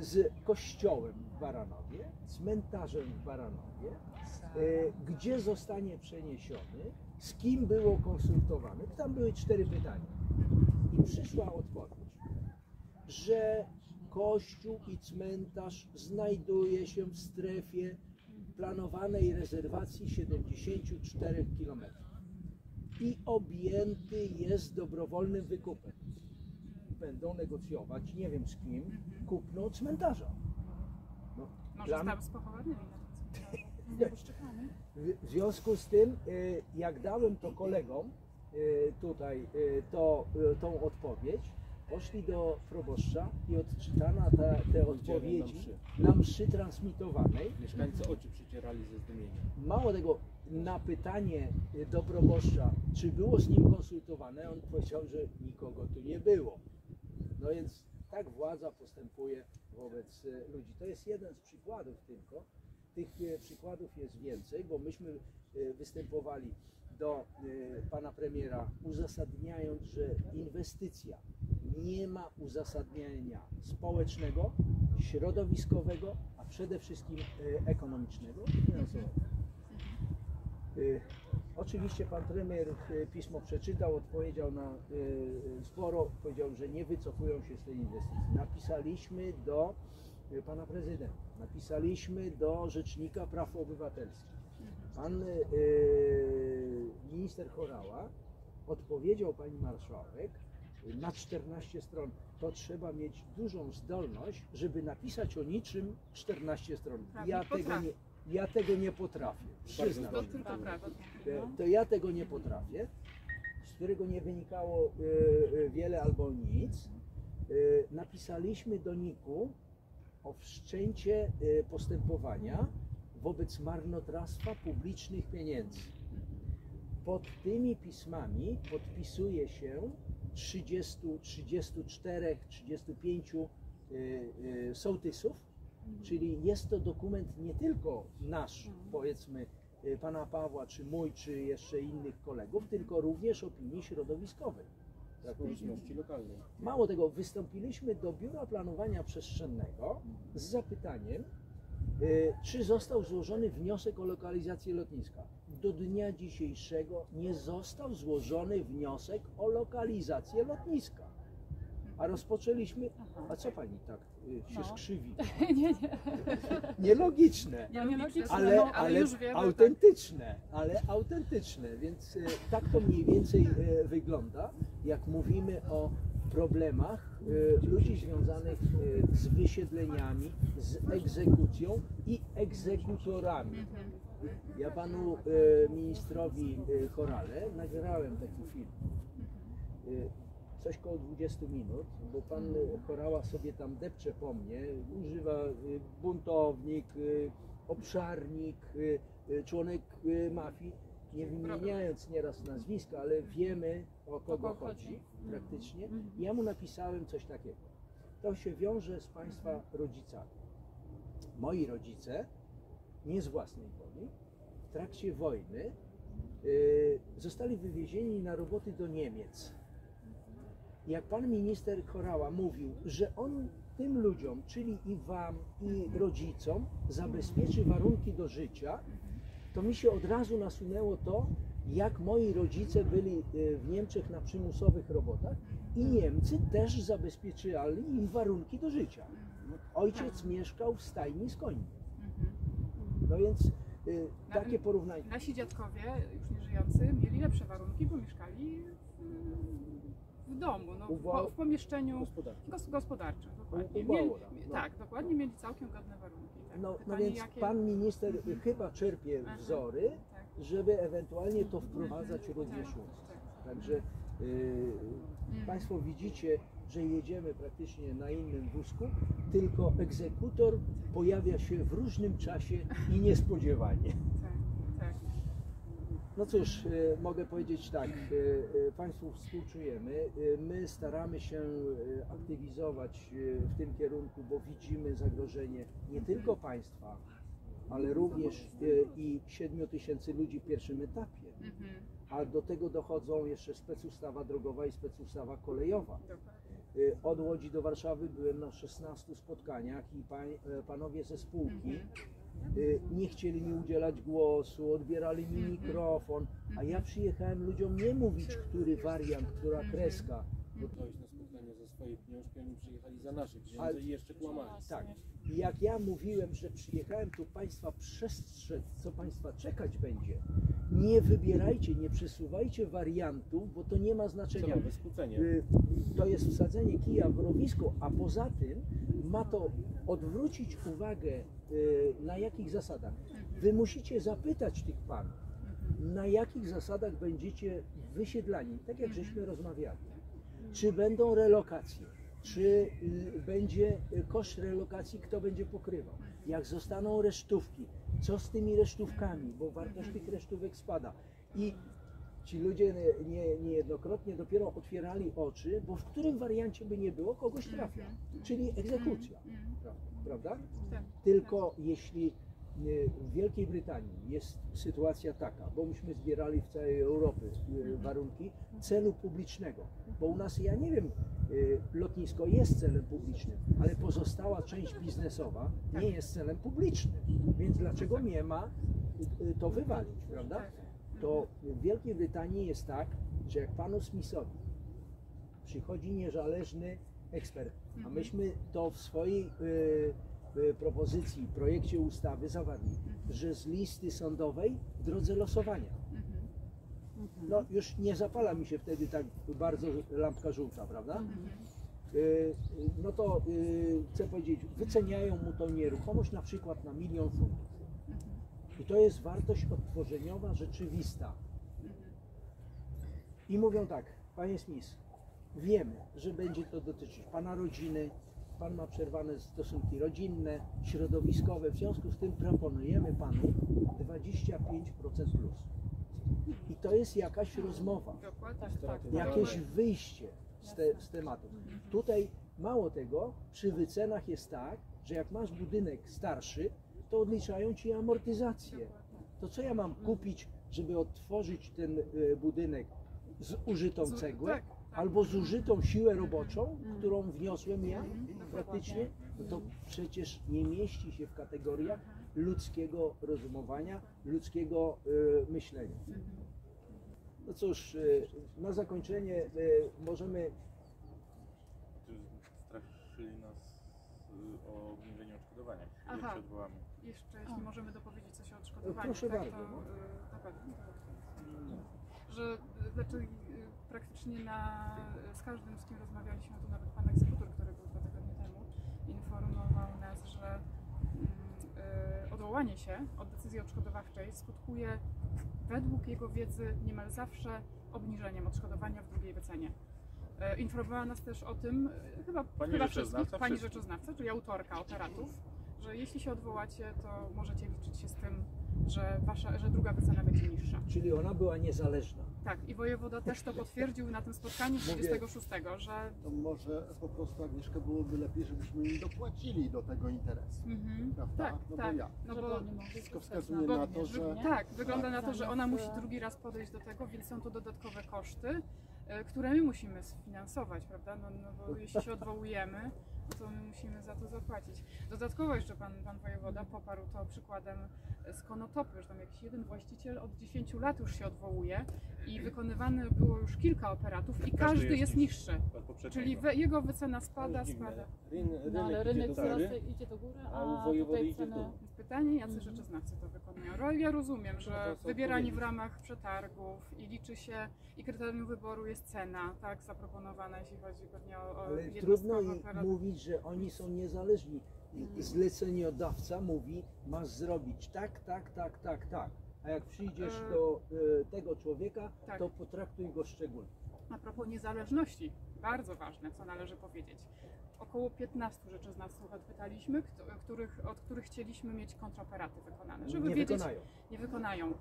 Speaker 1: z kościołem w Baranowie, cmentarzem w Baranowie, e, gdzie zostanie przeniesiony, z kim było konsultowane. Tam były cztery pytania. I przyszła odpowiedź, że kościół i cmentarz znajduje się w strefie planowanej rezerwacji 74 km i objęty jest dobrowolnym wykupem. Będą negocjować, nie wiem z kim, kupno cmentarza. No,
Speaker 2: Może
Speaker 1: dla
Speaker 2: tam z pochowanymi (laughs)
Speaker 1: w związku z tym, y, jak dałem to kolegom y, tutaj y, to, tą odpowiedź, poszli do proboszcza i odczytana ta, te odpowiedzi na mszy transmitowanej.
Speaker 5: Mieszkańcy oczy przycierali ze zdumienia.
Speaker 1: Mało tego, na pytanie do proboszcza, czy było z nim konsultowane, on powiedział, że nikogo tu nie było. No więc tak władza postępuje wobec y, ludzi. To jest jeden z przykładów tylko. Tych y, przykładów jest więcej, bo myśmy y, występowali do pana premiera, uzasadniając, że inwestycja nie ma uzasadnienia społecznego, środowiskowego, a przede wszystkim ekonomicznego i finansowego. Y, Oczywiście pan premier y, pismo przeczytał, odpowiedział na y, sporo, powiedział, że nie wycofują się z tej inwestycji. Napisaliśmy do y, pana prezydenta, napisaliśmy do Rzecznika Praw Obywatelskich. Pan y, minister Chorała odpowiedział pani marszałek y, na 14 stron. To trzeba mieć dużą zdolność, żeby napisać o niczym 14 stron. Ja tego, nie, ja tego nie potrafię. Przyznam.
Speaker 2: To tylko prawo.
Speaker 1: E, to ja tego nie potrafię, z którego nie wynikało e, e, wiele albo nic. Napisaliśmy do NIK-u o wszczęcie postępowania wobec marnotrawstwa publicznych pieniędzy. Pod tymi pismami podpisuje się 30, 34, 35 e, e, sołtysów, czyli jest to dokument nie tylko nasz, powiedzmy, y, pana Pawła, czy mój, czy jeszcze innych kolegów, tylko również opinii środowiskowej.
Speaker 5: Społeczności lokalnej.
Speaker 1: Mało tego, wystąpiliśmy do Biura Planowania Przestrzennego z zapytaniem, y, czy został złożony wniosek o lokalizację lotniska. Do dnia dzisiejszego nie został złożony wniosek o lokalizację lotniska. A rozpoczęliśmy. A co pani tak się
Speaker 6: No.
Speaker 1: skrzywi? (laughs)
Speaker 6: nie, nie.
Speaker 1: Nielogiczne
Speaker 6: Nielogiczne,
Speaker 1: ale,
Speaker 6: no,
Speaker 2: ale
Speaker 1: ale
Speaker 2: już wiemy, tak.
Speaker 1: autentyczne, ale autentyczne, więc e, tak to mniej więcej e, wygląda, jak mówimy o problemach y, ludzi związanych z wysiedleniami, z egzekucją i egzekutorami. Ja panu ministrowi Chorale nagrałem taki film. Coś koło 20 minut, bo pan Chorała sobie tam depcze po mnie, używa y, buntownik, y, obszarnik, y, członek mafii, nie wymieniając nieraz nazwiska, ale wiemy o kogo
Speaker 2: chodzi.
Speaker 1: praktycznie. I ja mu napisałem coś takiego. To się wiąże z państwa rodzicami. Moi rodzice, nie z własnej woli, w trakcie wojny zostali wywiezieni na roboty do Niemiec. Jak pan minister Chorała mówił, że on tym ludziom, czyli i wam, i rodzicom, zabezpieczy warunki do życia, to mi się od razu nasunęło to, jak moi rodzice byli y, w Niemczech na przymusowych robotach i Niemcy też zabezpieczali im warunki do życia. Ojciec mieszkał w stajni z końmi. No więc y, takie porównanie.
Speaker 2: Nasi dziadkowie, już nie żyjący, mieli lepsze warunki, bo mieszkali w, domu, no, w, w pomieszczeniu gospodarczym. Dokładnie. Mieli,
Speaker 1: no.
Speaker 2: Tak, dokładnie mieli całkiem godne warunki. Tak.
Speaker 1: No, no więc
Speaker 2: jakie-
Speaker 1: pan minister chyba czerpie
Speaker 2: Aha.
Speaker 1: wzory,
Speaker 2: Tak.
Speaker 1: żeby ewentualnie to wprowadzać również u nas.
Speaker 2: Tak.
Speaker 1: Także y, Państwo widzicie, że jedziemy praktycznie na innym wózku, tylko egzekutor pojawia się w różnym czasie i niespodziewanie. No cóż, y, mogę powiedzieć tak, y, y, Państwu współczujemy. My staramy się aktywizować w tym kierunku, bo widzimy zagrożenie nie tylko Państwa, ale również i 7 tysięcy ludzi w pierwszym etapie.
Speaker 2: Mhm.
Speaker 1: A do tego dochodzą jeszcze specustawa drogowa i specustawa kolejowa. Od Łodzi do Warszawy byłem na 16 spotkaniach i e, panowie ze spółki y, nie chcieli mi udzielać głosu, odbierali mi mikrofon, a ja przyjechałem ludziom nie mówić, który wariant, która kreska.
Speaker 5: Dojść na spotkanie za swoje pieniążki, oni przyjechali za nasze pieniądze i jeszcze kłamali.
Speaker 1: Tak. I jak ja mówiłem, że przyjechałem tu Państwa przestrzec, co Państwa czekać będzie, nie wybierajcie, nie przesuwajcie wariantów, bo to nie ma znaczenia. Y, to jest wsadzenie kija w rowisko, a poza tym ma to odwrócić uwagę y, na jakich zasadach. Wy musicie zapytać tych panów, na jakich zasadach będziecie wysiedlani, tak jak żeśmy rozmawiali. Czy będą relokacje? Czy y, będzie koszt relokacji, kto będzie pokrywał? Jak zostaną resztówki? Co z tymi resztówkami? Bo wartość tych resztówek spada. I ci ludzie nie- nie, niejednokrotnie dopiero otwierali oczy, bo w którym wariancie by nie było, kogoś trafia. Czyli egzekucja. Pra- Prawda?
Speaker 2: Tak.
Speaker 1: Tylko jeśli y, w Wielkiej Brytanii jest sytuacja taka, bo myśmy zbierali w całej Europie y, warunki celu publicznego, bo u nas, ja nie wiem, y, lotnisko jest celem publicznym, ale pozostała część biznesowa nie jest celem publicznym, więc dlaczego nie ma to wywalić, prawda? To w Wielkiej Brytanii jest tak, że jak panu Smithowi przychodzi niezależny ekspert, a myśmy to w swojej y, y, propozycji, projekcie ustawy zawarli, że z listy sądowej w drodze losowania. No już nie zapala mi się wtedy tak bardzo lampka żółta, prawda? Y, y, No to chcę powiedzieć, wyceniają mu tą nieruchomość na przykład na milion funtów. I to jest wartość odtworzeniowa, rzeczywista. I mówią tak, panie Smith, wiemy, że będzie to dotyczyć pana rodziny, pan ma przerwane stosunki rodzinne, środowiskowe, w związku z tym proponujemy panu 25% plus. I to jest jakaś rozmowa,
Speaker 2: Dokładnie.
Speaker 6: Tak, tak.
Speaker 1: jakieś wyjście z, te, z tematu. Tutaj mało tego, przy wycenach jest tak, że jak masz budynek starszy, to odliczają ci amortyzację. To co ja mam kupić, żeby odtworzyć ten y, budynek z użytą
Speaker 2: Z-
Speaker 1: cegłę?
Speaker 2: tak, tak.
Speaker 1: Albo zużytą siłę roboczą, którą wniosłem ja praktycznie, no to przecież nie mieści się w kategoriach ludzkiego rozumowania, ludzkiego y, myślenia. No cóż, y, na zakończenie y, możemy
Speaker 3: Straszyli nas o obniżeniu odszkodowania.
Speaker 2: Aha.
Speaker 3: Się odwołamy.
Speaker 2: Jeszcze jeśli możemy dopowiedzieć coś o odszkodowaniu,
Speaker 1: Proszę
Speaker 2: tak,
Speaker 1: bardzo,
Speaker 2: to,
Speaker 1: no.
Speaker 2: y, na pewno. Że y, znaczy, y, praktycznie na, z każdym, z kim rozmawialiśmy, tu nawet pan egzekutor, który był dwa tygodnie temu, informował nas, że mm, y, odwołanie się od decyzji odszkodowawczej skutkuje według jego wiedzy niemal zawsze obniżeniem odszkodowania w drugiej wycenie. E, Informowała nas też o tym e, chyba,
Speaker 3: Pani
Speaker 2: chyba wszystkich, pani rzeczoznawca, czyli autorka operatów, że jeśli się odwołacie, to możecie liczyć się z tym, że, wasza, że druga wycena będzie niższa.
Speaker 1: Czyli ona była niezależna.
Speaker 2: Tak, i wojewoda też to potwierdził na tym spotkaniu
Speaker 1: Mówię-
Speaker 2: 26, że
Speaker 7: To może po prostu Agnieszka byłoby lepiej, żebyśmy im dopłacili do tego interesu.
Speaker 2: mhm,
Speaker 7: Prawda?
Speaker 2: tak,
Speaker 7: no
Speaker 2: tak,
Speaker 7: bo ja.
Speaker 2: no bo
Speaker 7: Wszystko wskazuje
Speaker 6: na
Speaker 7: to, że-
Speaker 6: nie?
Speaker 2: tak, wygląda na to, że ona musi drugi raz podejść do tego, więc są to dodatkowe koszty, e, które my musimy sfinansować, prawda? No, no bo (laughs) jeśli się odwołujemy, to my musimy za to zapłacić. Dodatkowo jeszcze pan, pan wojewoda poparł to przykładem z Konotopy, że tam jakiś jeden właściciel od 10 lat już się odwołuje i wykonywane było już kilka operatów i każdy,
Speaker 3: jest
Speaker 2: jest niższy. Czyli we, jego wycena spada, spada.
Speaker 6: No ale
Speaker 5: rynek góry.
Speaker 6: idzie do góry,
Speaker 5: a
Speaker 6: a tutaj ceny...
Speaker 2: pytanie, jacy
Speaker 6: Mhm.
Speaker 2: rzeczoznawcy to wykonują. Ro- Ja rozumiem,
Speaker 5: No
Speaker 2: że
Speaker 5: są
Speaker 2: wybierani w ramach przetargów i liczy się i kryterium wyboru jest cena, tak, zaproponowana, jeśli chodzi pewnie o, o
Speaker 1: Ale trudno mówić, że oni są niezależni. I Zleceniodawca mówi, masz zrobić tak, tak, tak, tak, tak. A jak przyjdziesz
Speaker 2: E,
Speaker 1: do e, tego człowieka,
Speaker 2: tak.
Speaker 1: to potraktuj go szczególnie.
Speaker 2: A propos niezależności, bardzo ważne, co należy powiedzieć. Około 15 rzeczoznawców odpytaliśmy, których, od których chcieliśmy mieć kontraoperaty wykonane, żeby
Speaker 1: nie
Speaker 2: wiedzieć,
Speaker 1: wykonają.
Speaker 2: nie wykonają.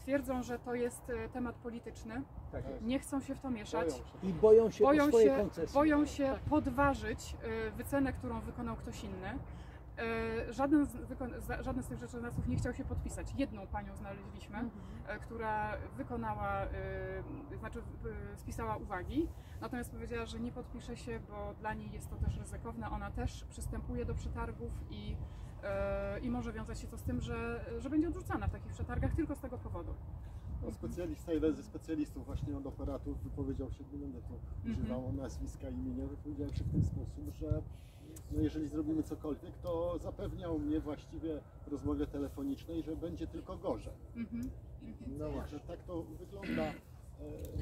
Speaker 2: Twierdzą, że to jest e, temat polityczny,
Speaker 1: Tak jest.
Speaker 2: nie chcą się w to mieszać.
Speaker 7: Boją się.
Speaker 1: I boją się
Speaker 2: boją się, boją się podważyć wycenę, którą wykonał ktoś inny. Y, Żaden z, żaden z tych rzeczoznawców nie chciał się podpisać. Jedną panią znaleźliśmy,
Speaker 6: Mhm.
Speaker 2: y, która wykonała, y, znaczy spisała uwagi, natomiast powiedziała, że nie podpisze się, bo dla niej jest to też ryzykowne. Ona też przystępuje do przetargów i, i może wiązać się to z tym, że, że będzie odrzucana w takich przetargach tylko z tego powodu.
Speaker 7: No, specjalista, jeden ze specjalistów właśnie od operatów wypowiedział się, nie będę tu
Speaker 2: Mhm.
Speaker 7: używał nazwiska imienia, wypowiedział się w ten sposób, że no jeżeli zrobimy cokolwiek, to zapewniał mnie właściwie w rozmowie telefonicznej, że będzie tylko gorzej.
Speaker 2: Mhm.
Speaker 1: No
Speaker 7: Że
Speaker 1: właśnie.
Speaker 7: tak to wygląda. E,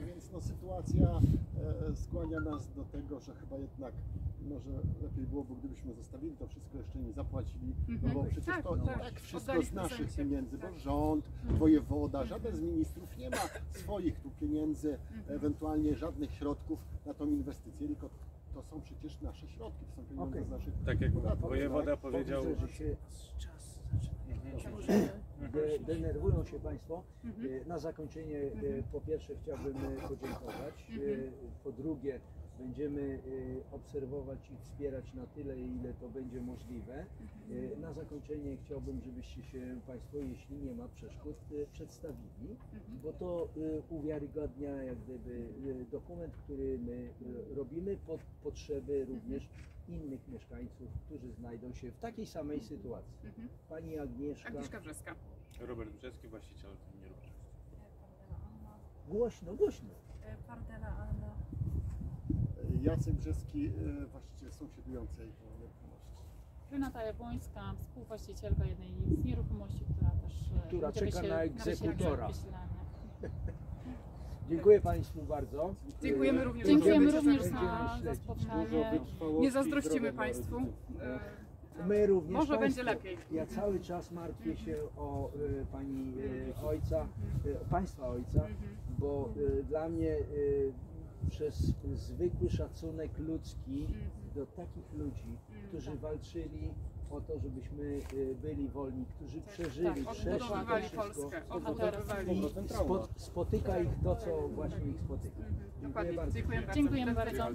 Speaker 7: Więc no, sytuacja e, skłania nas do tego, że chyba jednak może lepiej byłoby, gdybyśmy zostawili to wszystko, jeszcze nie zapłacili, no bo
Speaker 2: Mhm.
Speaker 7: przecież
Speaker 2: Tak,
Speaker 7: to
Speaker 2: tak.
Speaker 7: i tak wszystko
Speaker 2: Oddali
Speaker 7: z naszych pieniędzy,
Speaker 2: Tak.
Speaker 7: bo rząd, wojewoda, żaden z ministrów nie ma swoich tu pieniędzy,
Speaker 2: Mhm.
Speaker 7: ewentualnie żadnych środków na tą inwestycję, tylko to są przecież nasze środki, to są pieniądze
Speaker 1: Okej.
Speaker 7: z naszych
Speaker 3: Tak jak
Speaker 7: podatków.
Speaker 3: wojewoda powiedział,
Speaker 1: Widzę, że się czas zaczyna.
Speaker 3: Mhm.
Speaker 1: De, denerwują się Państwo.
Speaker 2: Mhm.
Speaker 1: E, Na zakończenie e,
Speaker 2: Mhm.
Speaker 1: po pierwsze chciałbym e, podziękować.
Speaker 2: Mhm.
Speaker 1: E, Po drugie będziemy e, obserwować i wspierać na tyle, ile to będzie możliwe. E, Na zakończenie chciałbym, żebyście się Państwo, jeśli nie ma przeszkód, e, przedstawili,
Speaker 2: Mhm.
Speaker 1: bo to e, uwiarygodnia jak gdyby e, dokument, który my e, robimy pod potrzeby również innych mieszkańców, którzy znajdą się w takiej samej sytuacji.
Speaker 2: Mhm.
Speaker 1: Pani Agnieszka,
Speaker 2: Agnieszka Brzeska.
Speaker 3: Robert Brzeski, właściciel nieruchomości.
Speaker 1: głośno, głośno.
Speaker 8: Pardela Anna.
Speaker 7: Jacek Brzeski, e, właściciel sąsiadującej nieruchomości.
Speaker 6: Renata Jabłońska, współwłaścicielka jednej z nieruchomości, która też e,
Speaker 1: Która czeka
Speaker 6: wysie-
Speaker 1: na egzekutora. (laughs) Dziękuję Państwu bardzo.
Speaker 2: Dziękujemy również za
Speaker 6: Dziękujemy również za, za spotkanie.
Speaker 2: Nie zazdrościmy Państwu. E,
Speaker 1: My również.
Speaker 2: Może
Speaker 1: państwu.
Speaker 2: będzie lepiej.
Speaker 1: Ja cały czas martwię się o y, Pani y, ojca, y, Państwa ojca,
Speaker 2: Mhm.
Speaker 1: bo y, dla mnie y, przez zwykły szacunek ludzki
Speaker 2: Mhm.
Speaker 1: do takich ludzi, którzy
Speaker 2: tak.
Speaker 1: walczyli o to, żebyśmy y, byli wolni, którzy przeżyli,
Speaker 2: tak,
Speaker 1: przeszli to wszystko
Speaker 2: Polskę,
Speaker 1: i spot, spotyka ich to, co właśnie ich spotyka.
Speaker 2: Mhm.
Speaker 1: Dziękuję
Speaker 2: Dokładnie.
Speaker 1: bardzo.
Speaker 6: Dziękujemy bardzo.